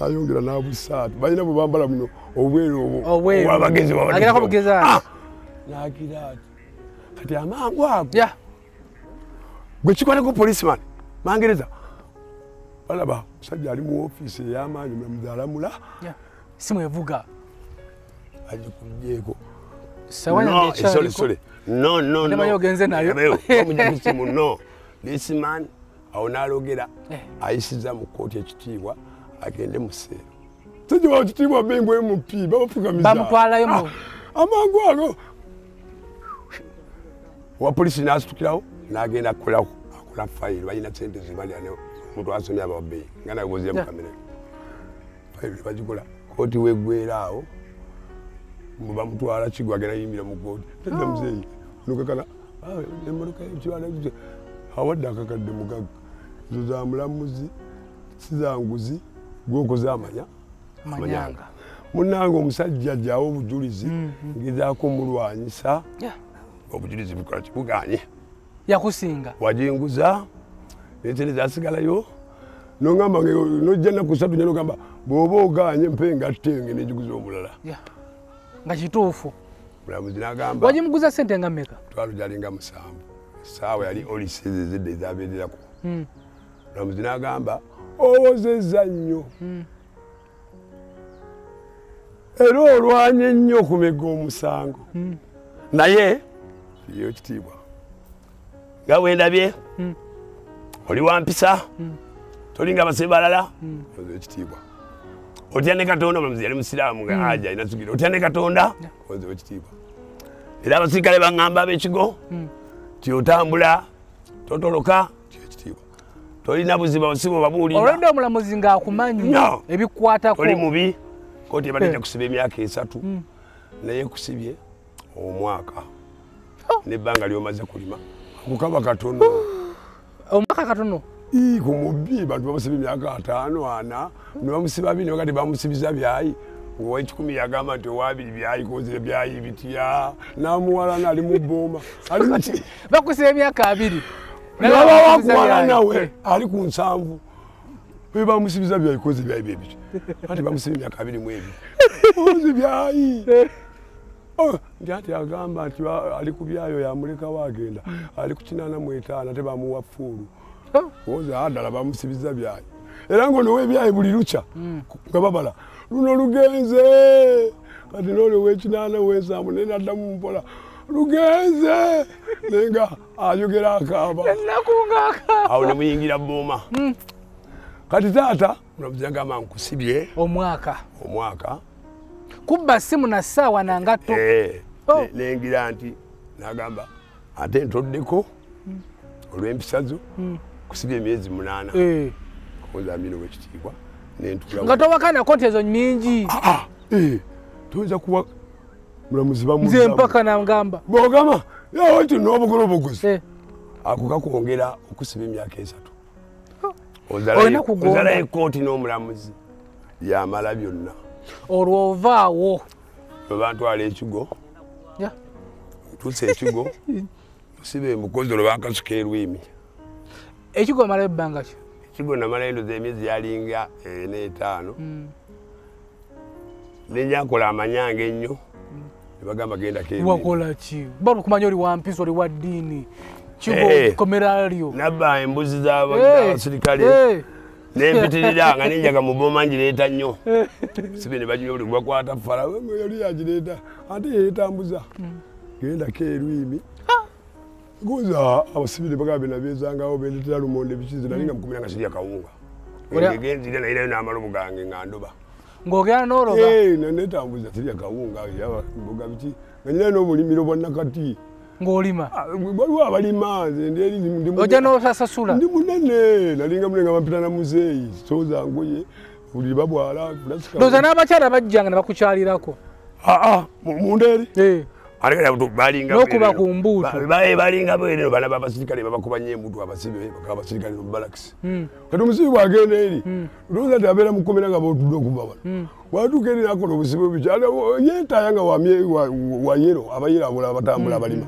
S2: ayongera n'abusaatu balina bwe bambala muno obweru obw'abagezi
S3: ati.
S2: Ah! n'agira ati kati amangu ago? Gwe kikwatako policeman. Mangereza. Balaba musajja ali mu ofiisi ey'amaanyi mulamuzi alamula
S3: ya. Simu evuga
S2: agikuggyeeko
S3: sawa
S2: No. This man awo n'alogera.
S3: Eh.
S2: ayisiza mu kkooti ekitiibwa agende mu seero tegiwa ekitiibwa bembwe mp babafugamiza
S3: bamutwalayo mu.
S2: Amangu ago. Owa polisi n'asitukirawo n'agenda akolawo akola fayiro balina sente zibalya omuntu asomya ababbeyi nga nagoze mu
S3: Yeah.
S2: kamera fayiro nebagikola kooti weggwera awo bamutwala kigo agenda yimbira mu kooti tedda muzeeyi nukakala emotoka ekibala awadde akakadde mugagga ezo za mulamuzi si zanguzi gwokoze amanya
S3: manyanga
S2: munange omusajja ajjawo obujulizi ngezaako mulwanyisa obujulizi bukola kibuganye
S3: yakusinga.
S2: Wajinguza nesene zasigalayo nogamba nojja naku satu nye nogamba bwoba oganye mpe ngattenge nenjiguza omulala.
S3: Nga kituufu.
S2: Mulamuzi nagamba
S3: wagimuguza sente nga mmeka?
S2: Twalo gyalinga musanvu. Esaawa yali oliseze ezedde ezabeererako
S3: Mm.
S2: mulamuzi nagamba owozeza nnyo. Era olwanye nnyo okumega omusango. Naye yo kitiibwa nga wendabye oli wampisa tolinga base balala ekitiibwa. Otya ne katonda mulamuzi yali musiraamu nga aja alina sugira otya ne katonda ozo ekitiibwa. Era abasirikale baŋŋamba ab'ekigo tyotambula totoloka kyekitiibwa tolina buziba busiba obabuulira
S3: olwedde omulamuzi ng'akumanyi ebikwatako.
S2: Oli mubi? Kooti ebadde
S3: Eh.
S2: jakusiba emyaka esatu. Naye kusibye omwaka. Nebbanga lyomaze kulima. Akukaba katono.
S3: Omwaka katono?
S2: Ku mubbi. Bantu bamusiba emyaka ataano ana. Nebamusiba bini wakati bamusibiza byayi. Owekikumi yagamba nti owabiri byayi kozire byayi bitya? Namuwalana ali mu bbooma.
S3: Bakusiba emyaka abiri
S2: nabawakuwala nawe. Ali ku nsanvu. We bamusibiza byayi koze byayi bebiti ati bamusiba emyaka abiri mu ebiri koze byayi Oh, nti ati agamba nti ali ku byayo yamulekawo agenda ali ku kinaana mu etaano ate bamuwa fuulu. Oza addala bamusibiza byayi era ngaonowa ebyayi buli lukya nga babala luno lugenze. Kati noli owekinaana wensanvu naye naddamu mpola lugenze naye nga ayogera akaaba. Awo ne muyingira booma kati taata mulamuzi agamba nkusibye.
S3: Omwaka.
S2: Omwaka.
S3: Kubba simu na ssaawa nangatto
S2: Eh,
S3: Oh.
S2: ne- nengira nti nagamba ate ntoddeko olw'empisa zo kusibye emyezi munaana.
S3: Eh.
S2: ozamino wekitiibwa
S3: nga towakanako nti ezo nyingi
S2: toyinza kuwa mulamuzi
S3: nze mpaka nangamba.
S2: Bogamba yawe ti n'obugolobogozi
S3: Eh.
S2: ako kakwongera okusiba emyaka esatu.
S3: Kugonda.
S2: ozalayo ekooti n'omulamuzi. Yamala byonna.
S3: Olwo ovaawo.
S2: Lwebantwala ekigo.
S3: Ya.
S2: otuusa ekigo. Osiba emukozi olwo bankasuka erwimi.
S3: Ekigo omalayo ebbanga ki?
S2: Ekigo namalayo ndoza emyezi yalinga ena etaano nenjankola amanyanga ennyo nebagamba gendako
S3: wakola ki? Baba kumanya oli wampisa oli wa ddiini. Kigo
S2: Eh.
S3: lyo
S2: nabba embuzi
S3: Eh.
S2: z'abasirikale
S3: Eh.
S2: nempitirira nga nenjaga mu boma ngireeta nnyo. Sibe ne baginya buli gwakwata fala yali yagireeta ate yeetambuza. Gendako erwimi. Goza abasibire bagamba nabezangawo bendetera lumonde bikizi nali nga mukumira nga sirya kawunga. Ngegenzire nayirayo n'amalobo gange nga ndoba
S3: ng'ogenda n'oloba
S2: Eh, na- netambuza sirya kawunga mboga biki nga nyinayo n'obulimiro bwa nakati
S3: ng'olima
S2: Ah, waliwo abalima
S3: ojja n'osasasula.
S2: ndi munene nalinga munenga bampita na muzeeyi soza ngoye buli babwala
S3: ndowooza n'abakyala bajjanga ne bakukyalirako.
S2: Aa mundeeri
S3: Eh. N'okuba ku mbuutu.
S2: balinga bwereno bana babasirikale babakuba nyo emutu abasibe abasirikale mubalakisi
S3: Mm.
S2: kati omusibi bwagenda eri lowooza ti abeera mukomera nga botudde okuba bano watuuka eri nakola obusibe bukyala yetaaya nga wamye- wa- wa yero abayero abula batambula balima.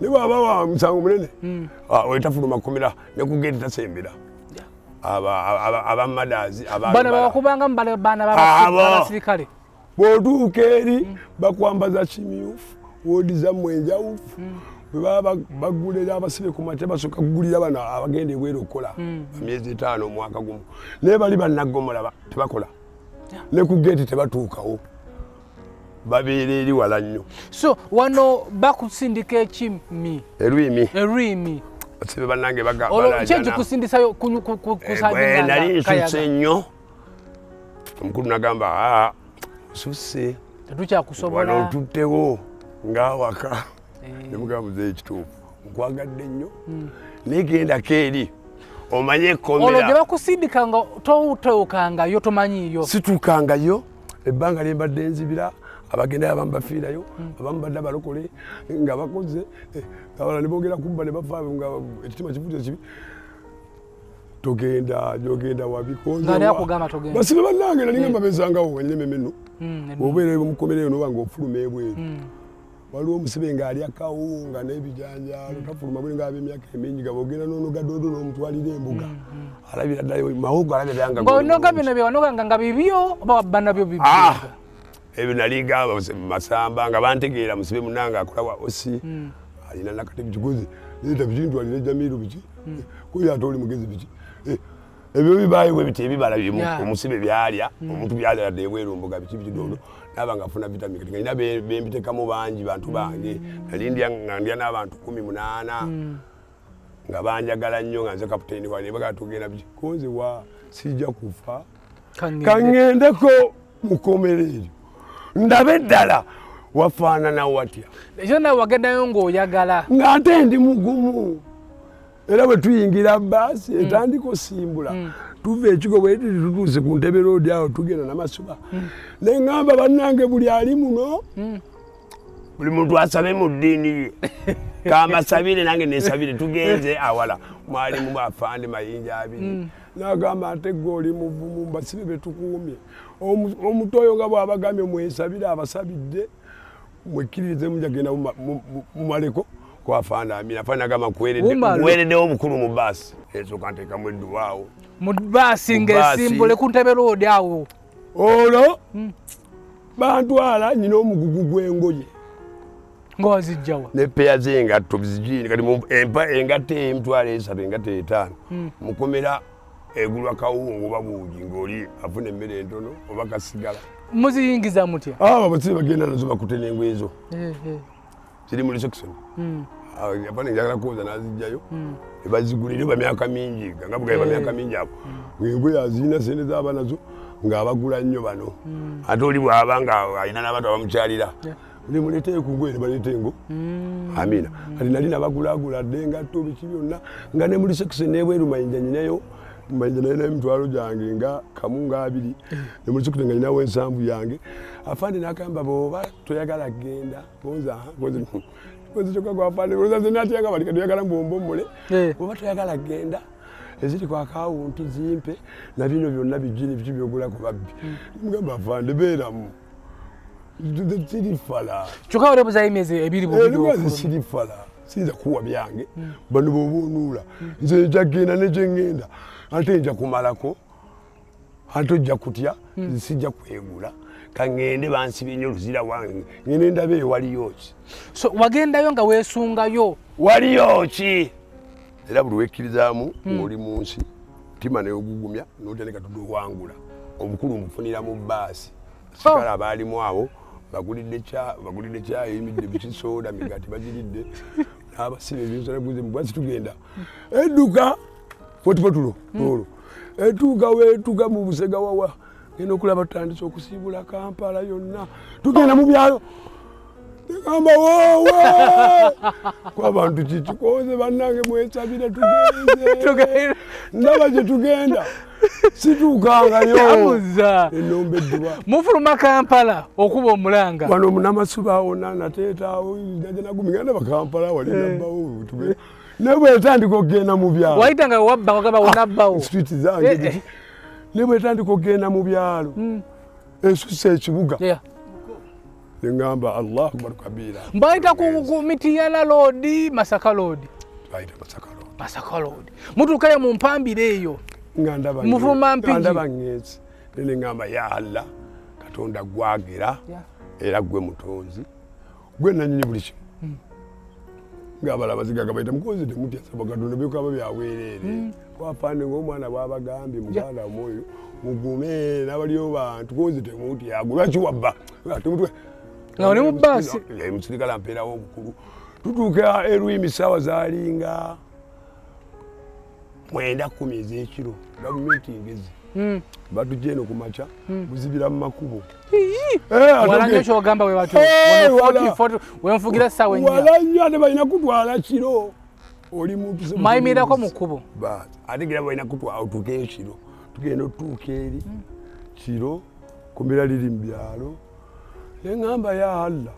S2: Ne bwaba wa musango munene wetafuluma kukomera nekugeti tasembera. Abamadazi
S3: bano babakubangamu bano baana babasirikale
S2: bw'otuuka eri bakwambaza kimyufu woodiza mu enjawufu bwebaba bagulira abasibe ku makya basooka kugulira bano abagenda ebweru okukola emyezi etaano omwaka gumu. Naye bali bannagomola ba- tebakola. Ne ku geeti tebatuukawo. Babeera eri wala nnyo.
S3: So wano bakusindika ekimi
S2: erwimi.
S3: Erwimi.
S2: Basibe bannange Eh, bwe nali nsuse nnyo. Omukulu nagamba "Ah, nsusse wano
S3: tetukyakusobola
S2: otuttewo ngaawaka nemugamba muzeeyi ekituufu. Nkwagadde nnyo. Naye gendako eri omanye
S3: olwo gye
S2: ekkomera
S3: bakusindikanga toteekangayo tomanyiiyo?
S2: Situukangayo. Ebbanga lye mbadde nzibira abagendayo abamu bafiirayo abamu badde abalokole nga bakoze eh, abala ne boogera kubba ne bafa nga ekitima kifuta kibi. Togenda gyogenda wabikonza
S3: Nga naye akugamba togenda.
S2: basibe bannange nali nga mbabezangawo enneme menu obeera mukomereyo noba nga ofuluma ebweru waliwo omusibe ng'alya kawunga n'ebijanjaalo tafuluma bwe ng'ab'emyaka emingi nga bogenda n'onogadoodo n'omutwalira embuga alabira ddala mawogo alabira nga
S3: ng'onoga bino byewanoganga nga bibyo oba wabba nabyo bibyo?
S2: Ah! ebyo nali gamba masamba nga bantegeera musibe munange akola wa osi. Alina nakatebe kikozi eta bikintwalira jamiru biki kuyo ate oli mugezi biki? Eh, ebyo bibaayo bwe biti ebibala omusibe byalya omuntu byaladde ebwerumbuga biki biki dodo naba nga afuna vitamini kati nalina be- bembitekamu bangi bantu bange. Nali ndya nga ndya n'abantu kumi munaana. Nga banjagala nnyo nga nze kapiteeni wane bagaa tugenda biki konzewa sijja kufa? Kaŋŋendeko mukomero eryo ndabe eddala wafaanana watya?
S3: Ekyo nawe wagendayo ng'oyagala
S2: ng'ate ndi mugumu. Era bwe tuyingira baasi etandika osimbula tuva ekigo bwe tuli tutuuse ku ntebe roodi awo tugenda namasuba. Ne ŋŋamba bannange buli ali muno buli muntu asabe mu ddiini ye kambasabire nange nesabire tugenze awala. Mwalimu afande mayinja abiri. Nagamba ate gwe oli muvumu mbasibe betukuumye Omu- omuto oyo nga bw'abagambye mwesabire abasabidde mwekkiririze mujagenda mumaleko kwafanda amina fana
S3: Mumalo.
S2: nkuwereddewo obukulu mu baasi esooka nteekamu edduwaawo
S3: mu baasi
S2: Mu
S3: ng'esimbule ku ntebe roodi awo.
S2: Olwo bantwala nyina omugugu gw'engoye
S3: nga wazijjawa
S2: nepeya zengatto zijiini kati mu- empa- engatta emitwalo esatu engatta etaano. Mukomera egulwa kawunga oba buugi ng'oli afuna emmere entono oba kasigala.
S3: Muziyingiza mutya?
S2: Abo abasibe bagenda nazo bakute n'engoye zo. Ziri mu reception apana njagala kuwoza nazijjayo ebazigulire bamyaka mingi nga bugaye bamyaka mingi abo ngaengoye azirina sente zaba nazo ng'abagula nnyo bano. Ate oli bwaba nga alina n'abantu abamukyalira buli muleeteye ku ngoye ne baleeta engo. Amina kati nali nabagulagula dde engatto biki byonna nga ne muri section nebweru mayinja nyinayo mayinja nayo emitwalo gyange nga kamu nga abiri. Ne muri section nga nyinawo ensanvu yange. Afande nakamba bwoba toyagala genda bonza kyokka gwafande ozaze natyaga balika toyagala mbombommole
S3: Eh.
S2: oba toyagala genda eziri ku akawunti zimpe na bino byonna bijini biki byogulako babbi. Mugamba afande beeramu. Sirifala.
S3: Kyokka olebuzayo emyezi ebiri
S2: lwazi
S3: okufuluma.
S2: sirifala. Siyinza kuwa byange bano bobunuula nze njagenda nekyengenda ate nja kumalako ate ojja kutya sijja kwegula kaŋŋende bansibye nnyo oluzira wange. Ngende ndabe waliyo ki?
S3: So wagendayo nga weesungayo?
S2: Waliyo ki? Era buli wekkirizaamu ng'oli mu nsi mutima neogugumya notandika tudowangula obukulu mbufunira mu baasi sigala abaalimu abo bagulidde kya- bagulidde kyayo emidde bikisoda migati bagiridde. N'abasibe ebinsonaguze mubasi tugenda. Edduka fotifotulo olwo etuuka wetuga mu busega wawa genda okulaba tutandise okusiibula kampala yonna. Tugenda mu byalo. Negamba wowe kwabantu kikikoze bannange mwesabire tugenze ndaba gye tugenda. Situukangayo. Enomba edduba.
S3: Mufuluma kampala okuba omulanga.
S2: Wano munamasuba wona nateetaawo najanagumigana ndaba kampala wali nabbawo. Ne bwetandika okugenda mu byalo.
S3: Wayita nga wabba wagamba wonabbawo.
S2: street zange
S3: Eh.
S2: Ne bwetandika okugenda mu byalo? Ensusa ekibuga.
S3: Yeah.
S2: neŋŋamba allahu akbar kabira.
S3: Mbayita ku mitiyana loodi masaka loodi masaka loodi mutuukayo mu mpambire eyo. Muvuma
S2: nge-
S3: mpigi.
S2: nga ndaba ngenzi nene ŋŋamba ya allah katonda gwagera
S3: Yeah.
S2: era gwe mutonzi. Gwe nanyini buli kimu ngaabala amaziga gabaita mukonzi temutya saba katonda byokaba byaweerere wafande ngaomwana bwabagambye muganda mwoyo mugume n'abaliyo bantu konzi temutya gulwaki wabba?
S3: Nga oli mu bbaasi.
S2: musirikale mpeerawo omukulu tutuuka erwimi saawa zalinga mwenda kumi ez'ekiro gavumenti ngezi batujja eno ku makya buzibira mu makubo. Eh,
S3: wala nnyo
S2: Eh, wala.
S3: 40, 40, wenfugira essaawa ennya
S2: wala nnyo ate balina kutwala kiro. Oli muntu
S3: mwayimirako mu kkubo.
S2: Ate gira balina kutwala otuukeyo kiro tugenda otuuka eri kiro kumira liri mu byalo. Neŋŋamba ya allah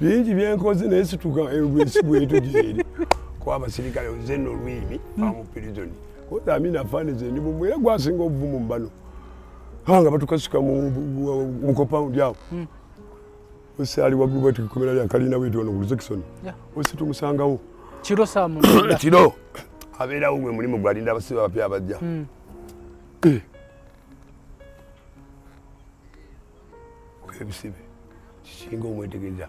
S2: bingi byenkoze naye situka lwesi bwetu gyeri kuba abasirikale zenno olwimi koza amina afaanize ndi bumwe era gwasinga obuvumu mu bano nga batukasuka mu kopawundi awo osi ali waggulu bwetu kikomera lya kalina bwetu wano ku lusekisoni
S3: Yeah.
S2: osi tumusangawo
S3: kiro
S2: kiro abeerawo gwe mulimu gwalinda abasibe abapya abajja Eh. ebisibe kisinga omwetegereza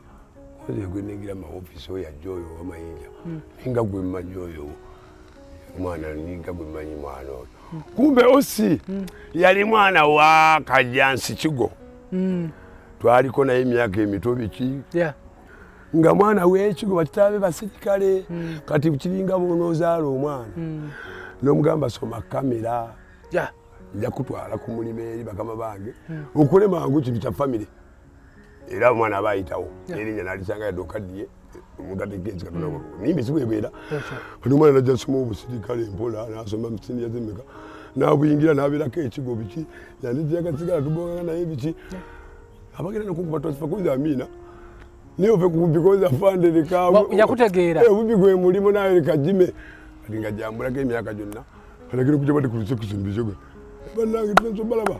S2: oze gwenengira maofisi oyo ajja oyo owamayinja ninga gwe mmanyi oyo omwana ninga gwe mmanyi mwana oyo kumbe osi yali mwana wa kajansi kigo. Twaliko naye emyaka emito biki. Nga mwana w'ekigo bakitabe basirikale kati kiringa boonoozaala omwana n'omugamba soma kamera nja kutwala ku mulimu eri bakama bange okole mangu kintu kya famire era omwana aba ayitawo. Erinnya nalisanga yadde okaddiye omuntu ategenzi katonda nimba esiwebeera kati omwana najja nsoma obusirikale mpola nasoma siniya zemeka nabuyingira nabeerako ekigo biki? Yandijakatsigala tubonganga naye biki? Abagenda nokunkuba twasifakuza amina. Naye ove kubikoza fandere
S3: Wa- yakutegeera.
S2: obubi gwe mulimo naye lekajime kati nga jambulako emyaka gyonna. Alagire kuja bade kulusekusimbizoge banange tunasobalaba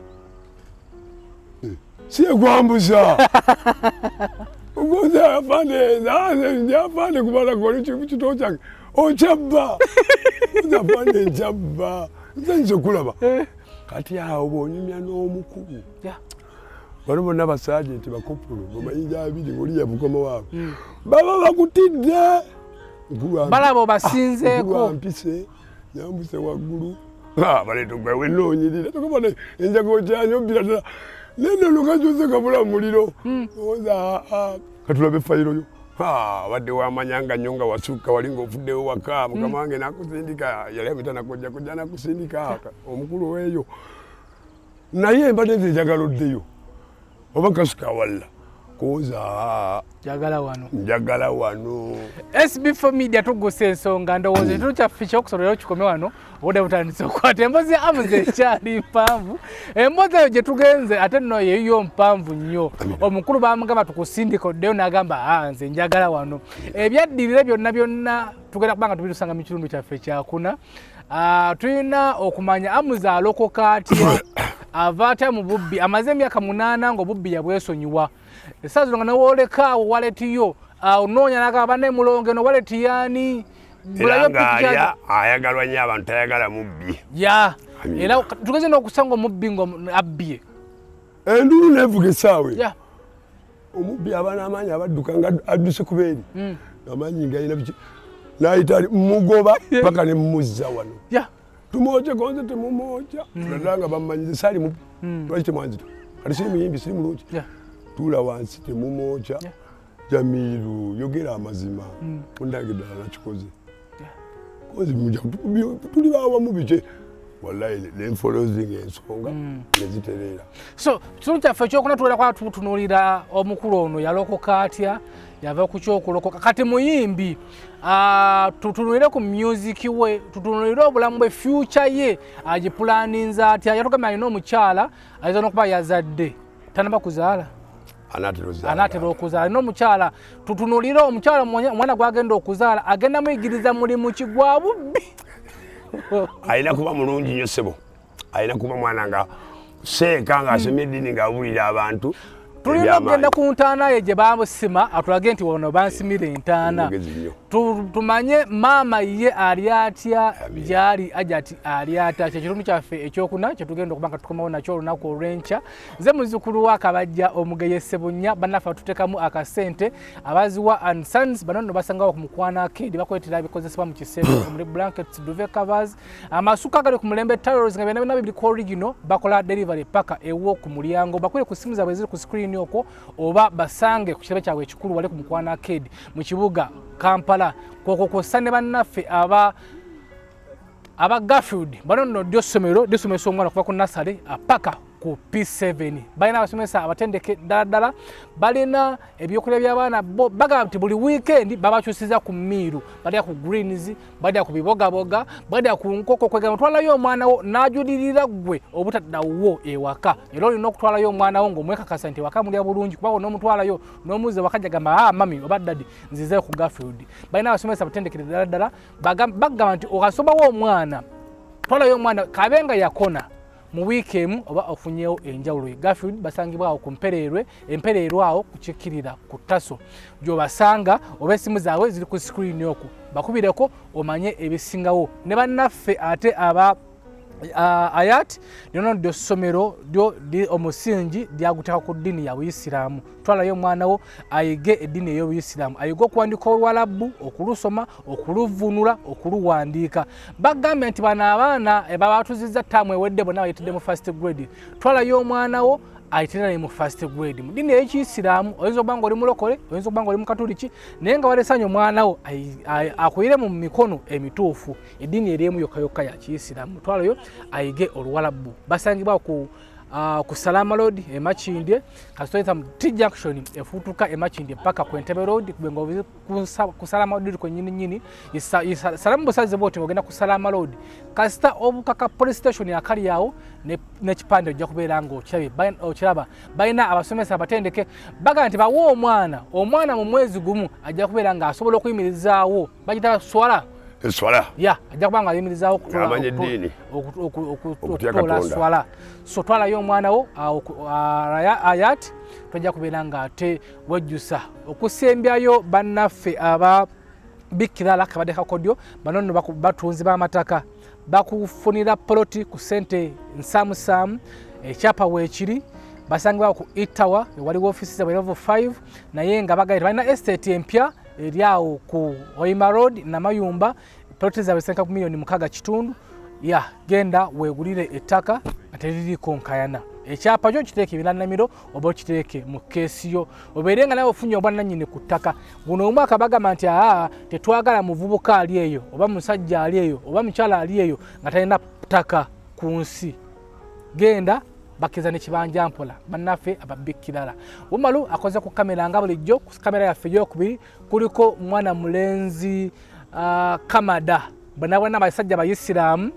S2: siyekwambuza ugoza afande afande kubala koli kito kyange okyabba oza afande nkyabba nzanyiza okulaba kati awo bonyumya n'omukulu
S3: Yeah.
S2: bano bonna basajenti bakopulo mumayinja abiri oli yabukoma waabwe baba bakutidde
S3: balaba obasinzeeko
S2: mpise nyambuse waggulu baleeta gwe wenoonyirira enjago kyanyo bbira ddala nene lukakyuse kabula muliro. Oza katulabe fayiro yo. Abadde wamanyanga nnyo nga wasukka wali ngaofuddewo waka. Mukama wange nakusindika yali amita nakojja kojja nakusindika omukulu weeyo. Naye mbadde nze njagala oddeyo. Oba kasuka walla koza
S3: jagala wano.
S2: Njagala wano.
S3: Sb4 media tugusa ensonga ndowooza ekintu kyaffe kyokusolera kikome wano obudde butandise okukwata. Emboozi ya amuze ekyali mpanvu. Emboozi eyo gye tugenze ate nno yeeyo mpanvu nnyo. Omukulu bamugamba tukusindika oddeyo n'agamba "Ah, nze njagala wano. Ebyaddirira byonna byonna tugenda kubanga tubitusanga mu kitundu kyaffe kyakuna Ah, tulina okumanya amuze alokoka atya ava atya mu bubbi? Amaze emyaka munaana ngaobubbi yabwesonyiwa esaazi nga newooleka awo waletiyo onoonya nagamba bannemulonge no waleti yaani
S2: era ng'alya ayagalwa nnyo abantu tayagala mubbi.
S3: Ya era tugeze n'okusanga omubbi nga abbye.
S2: Endulu nevuga esaawe
S3: ya.
S2: Omubbi aba n'amaanyi abadduka nga adduse kubeeri amaanyi ngaalina biki nayita ali mugoba paka ne mumuzza wano.
S3: Ya.
S2: Tumwoje konze temumwoja ladala nga bammanyize saali mubbi lwaki temwanzita? Kati siri muyimbi siri mulungi.
S3: Ya
S2: tuula wansi temumwoja
S3: Yeah.
S2: jamiru yogera amazima. Mundange ddala nakikoze kozi tuli bawamu bike wallahi nenfolozinga ensonga neziterera
S3: so kitundu kyaffe ekyokuna tuwera kwa tutunuulira omukulu ono yalokoka atya yava ku kyokulokoka kati muyimbi tutunulire ku musiki we tutunulire obulamu bwe fyuca ye agipulaninza atya yatugambye alina omukyala ayinza n'okuba yazadde tanaba kuzaala
S2: anaatera
S3: okuzaala. Alina omukyala tutunulire omukyala omwana gwagenda okuzaala agenda muyigiriza mulimu ki? Gwa bubbi.
S2: Alina kuba mulungi nnyo sebo alina kuba mwana nga seeka ng'asomye eddiini ng'abulira abantu
S3: tulina okugenda ku ntaana ye gye bamusima atulage nti wano bansimira entaana. Tumanye maama ye ali atya gyali aja ati ali atya kyekitundu kyaffe ekyokuna kyetugenda okuba nga tukomawo nakyo olunaku olw'enkya. Nze muzukulu wa kabajja omugeye sebunya bannaffe batuteekamu akasente abaziwa and sons bano nno basangawo ku mukwana kedi bakwetera ebikozesebwa mu kisenge omuli blankets duve covers amasuka agali ku mulembe towels nga byonna byonna biri ku original bakola delivery paka ewo ku mulyango. Bakwire ku simu zaabwe ziri ku screen okwo oba basange ku kitebe kyabwe ekikulu wali ku mukwana arcade mu kibuga kampala. Kwokwo kwossa ne bannaffe aba aba garfield bano nno ddyo ssomero lisomesa omwana okuva ku nasale paka ku p7 balina abasomesa abatendeke ddala ddala balina ebyokulya by'abaana bo bagamba nti buli wiikendi babakyusiza ku miiru. Balya ku greens balya ku bibogaboga balya ku nkoko. Kwegamba otwalayo omwana wo n'ajulirira gwe obutaddawo ewaka. Era olina okutwalayo omwana wo ng'omwekakasa nti ewaka mulya bulungi kuba n'omutwalayo n'omuze wakajja gamba a mami oba dadi nzizeyo ku gafield balina abasomesa abatendekere ddala ddala bagam- bagamba nti okasomawo omwana twalayo omwana kabe nga yakona mu wiiki emu oba ofunyewo enjawulo gafield basangibwawo ku mpereerwe empereerwa awo kukikkirira ku taso gyobasanga oba esimu zaabwe ziri ku sikuriini okwo bakubireko omanye ebisingawo. Ne bannaffe ate aba ayat lyono ddyo ssomero lyo omusingi lyaguteeka ku ddiini ya buyisiraamu twalayo omwana wo ayige eddiini ey'obuyisiraamu ayige okuwandika olwalabbu okulusoma okuluvunula okuluwandiika. Bagambye nti bano abaana babatuzizza ttaamu ewedde bonna bayitidde mu first grade. Twalayo omwana wo ayitira ne mu first grade. Mu ddiini ey'ekiyisiraamu oyinza okuba nga oli mulokole oyinza okuba nga oli mukatuliki naye nga walesanya omwana wo akwire mu mikono emituufu. Eddiini eryemu yokka yokka ya kiyisiraamu. Twalayo ayige oluwalabbu. Basangibwa ku ku salama road emakindye kasitoyita mu t junction efutuka emakindye paka ku entebe road obuzi ku Sa- ku salama road kwenyini nyini Isa- isa- salamu busaze bwoti ogenda ku salama road. Kasita obukaka police station akali awo ne- n'ekipande ojja kubeera nga okiraba balina abasomesa abatendeke baga nti bawe omwana omwana mu mwezi gumu ajja kubeera nga asobola okuyimirizaawo. Bagita swala
S2: eswala
S3: ya ajja kuba nga ayimirizaawo okutoola-
S2: Amanya
S3: okuto-
S2: eddiini.
S3: okutoola swala. So twalayo omwana wo ayat tojja kubeera nga ate wejjusa. Okusembyayo bannaffe aba bikirala kabadde kakodyo bano nno baku- batunzi b'amataka. Bakufunira poloti ku sente nsaamusaamu ekyapa weekiri. Basangibwawo ku itawa waliwo ofiisi zabwe level 5 naye nga bagaye balina estate empya eri awo ku oima road namayumba poloti zabwe zisenka ku miliyoni mukaaga kitundu. Ya genda weegulire ettaka nga teririiko nkayana. Ekyapa kyo kiteeke ebiranamiro oba okiteeke mu keesi yo. Obeere nga nawe ofunye obwannannyini ku ttaka. Guno omwaka bagamba nti aa tetwagala muvubuka ali eyo oba musajja ali eyo oba mukyala ali eyo nga talina ttaka ku nsi. Genda bakkiriza nekibanja mpola. Bannaffe ababikkirala bumalu akoze ku kamera nga bulijjo ku kamera yaffe eyokubiri kuliko mwana mulenzi uh, kamada. Bonabona basajja bayisiraamu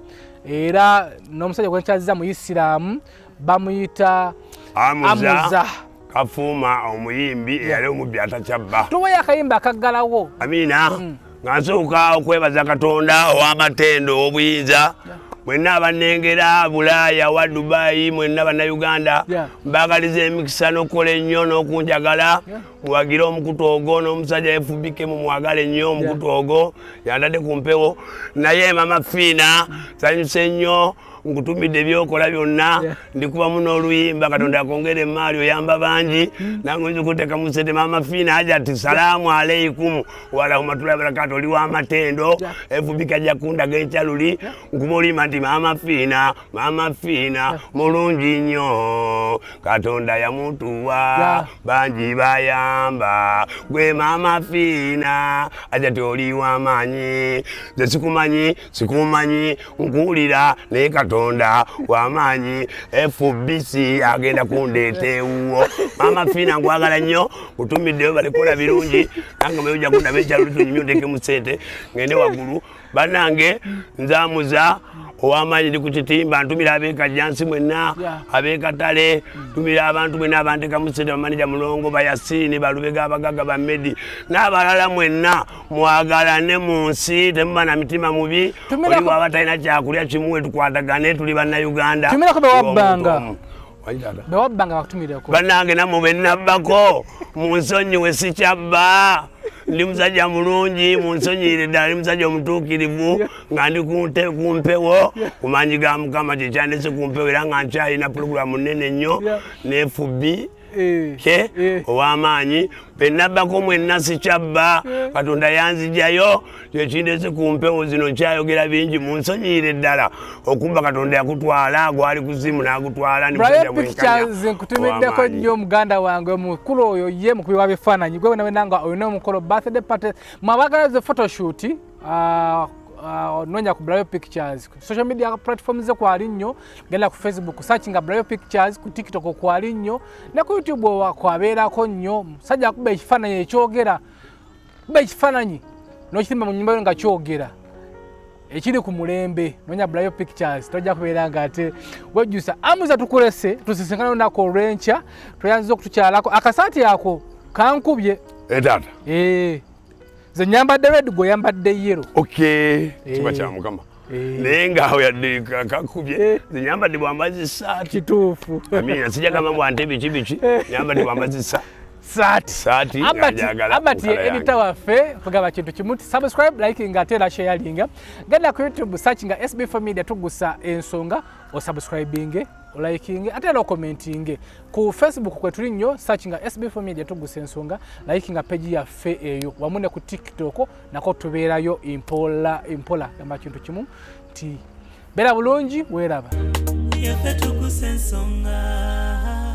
S3: era n'omusajja gwenkyaziza mu isiraamu bamuyita
S2: amuza kafuuma omuyimbi eyali omubbi atakyabba.
S3: Tuweyo akayimba akaggalawo.
S2: Amiina nga nsooka okwebaza katonda ow'amatendo ow'obuyinza mwenna abannengera bulaaya wa dubayi mwenna bannayuganda mbagaliza emikisa n'okukola ennyo n'okunjagala. Muwagire omukutu ogwo n'omusajja efubike mumwagale nnyo omukutu ogwo yandadde ku mpewo. Naye mama fiina sanyuse nnyo nkutumidde ebyokola byonna ndikubamu n'oluyimba katonda akongere emaali oyamba bangi nange oyinza okuteeka mu sente mama fiina aja ati salaamu aleikum walahumatula barakatu oli w'amatendo
S3: Yeah.
S2: efubika ajja kundaga ekyaluli nkuba oluyimba nti mama fiina mama fiina mulungi nnyo. Katonda yamutuwa bangi bayamba. Gwe mama fiina aja ti oli w'amaanyi ze sikumanyi sikumanyi nkuwulira naye katonda w'amaanyi fbc agenda kundeeta ewuwo. Mama fiina nkwagala nnyo kutumiddeyo balikola birungi nange mayojja kundaba ekyalo tunyumya onteeke mu sente ngende waggulu. Bannange nzamuza ow'amaanyi ndi ku kitimba ntumira ab'ekajjansi mwenna
S3: Yeah.
S2: ab'ekatale tumira abantu mwenna abanteka mu sente bamanija mulongo bayasiini balubega abagaga bamedi n'abalala mwenna mwagalane mu nsi temuba na mitima mubi.
S3: Tumirako-
S2: oli waba talina kyakulya kimuwe tukwatagane tuli bannayuganda
S3: Tumirako be wabbanga.
S2: Omuntu omu. Wajjata.
S3: bewabbanga bakutumireko
S2: bannange nammwe bennabbako munsonyiwe sikyabba ndi musajja mulungi munsonyiire ddala ndi musajja omutuukirivu nga ndi ku mpewo ku maanyi ga mukama kyekyandese ku mpewo era nga nkyalina pulogulamu nene nnyo ne fb
S3: Eh,
S2: ke
S3: eh.
S2: ow'amaanyi? Bennabbako mwenna sikyabba katonda yanzijayo kyekindese ku mpewo zino nkyayogera bingi munsonyiire ddala. Okumba katonda yakutwala gwali n'agutwala
S3: Brian
S2: musajja mwenkanya
S3: Pictures nkutumiddeko nnyo muganda wange omukulu oyo ye mukubi wa bifaananyi gwe wenawena nga olina omukolo birthday party. Mwabagala ze photoshoot ah, nonya ku Brayo Pictures. Social media platforms ze kwali nnyo, genda ku Facebook search nga Brayo Pictures, ku TikTok kwali nnyo, ne ku YouTube wa kwabeerako nnyo. Musajja akuba ekifaananyi ekyogera. Kuba ekifaananyi n'okitimba mu nnyumba yo nga kyogera. ekiri ku mulembe nonya Brayo Pictures tojja kubeera nga ate wejjusa amuza tukulese tusisinkana olunaku olw'enkya toyanziza okutukyalako akasaati ako kankubye
S2: etata
S3: Eh. Nze nyambadde red gwe oyambadde yero.
S2: okay kiba
S3: Eh.
S2: kya mukama
S3: Eh.
S2: naye ngaawe yadde ka- kakubye
S3: Eh.
S2: nze nyambadde bwambazi saati
S3: Kituufu.
S2: amina sijja gamba bwante biki biki nyambadde bwambazi sa
S3: Saati.
S2: yange.
S3: editor waffe kugaba kintu kimu nti subscribe liking ate era sharing. Genda ku YouTube search nga SB4 Media tugusa ensonga osubscribing oliking ate era okomenting ku facebook kwe tuli nnyo search nga SB4 Media tugusa ensonga liking page yaffe eyo. Wamu ne ku tiktok nako tubeerayo impola impola gamba kintu kimu nti beera bulungi weeraba.
S1: Yaffe tukusa ensonga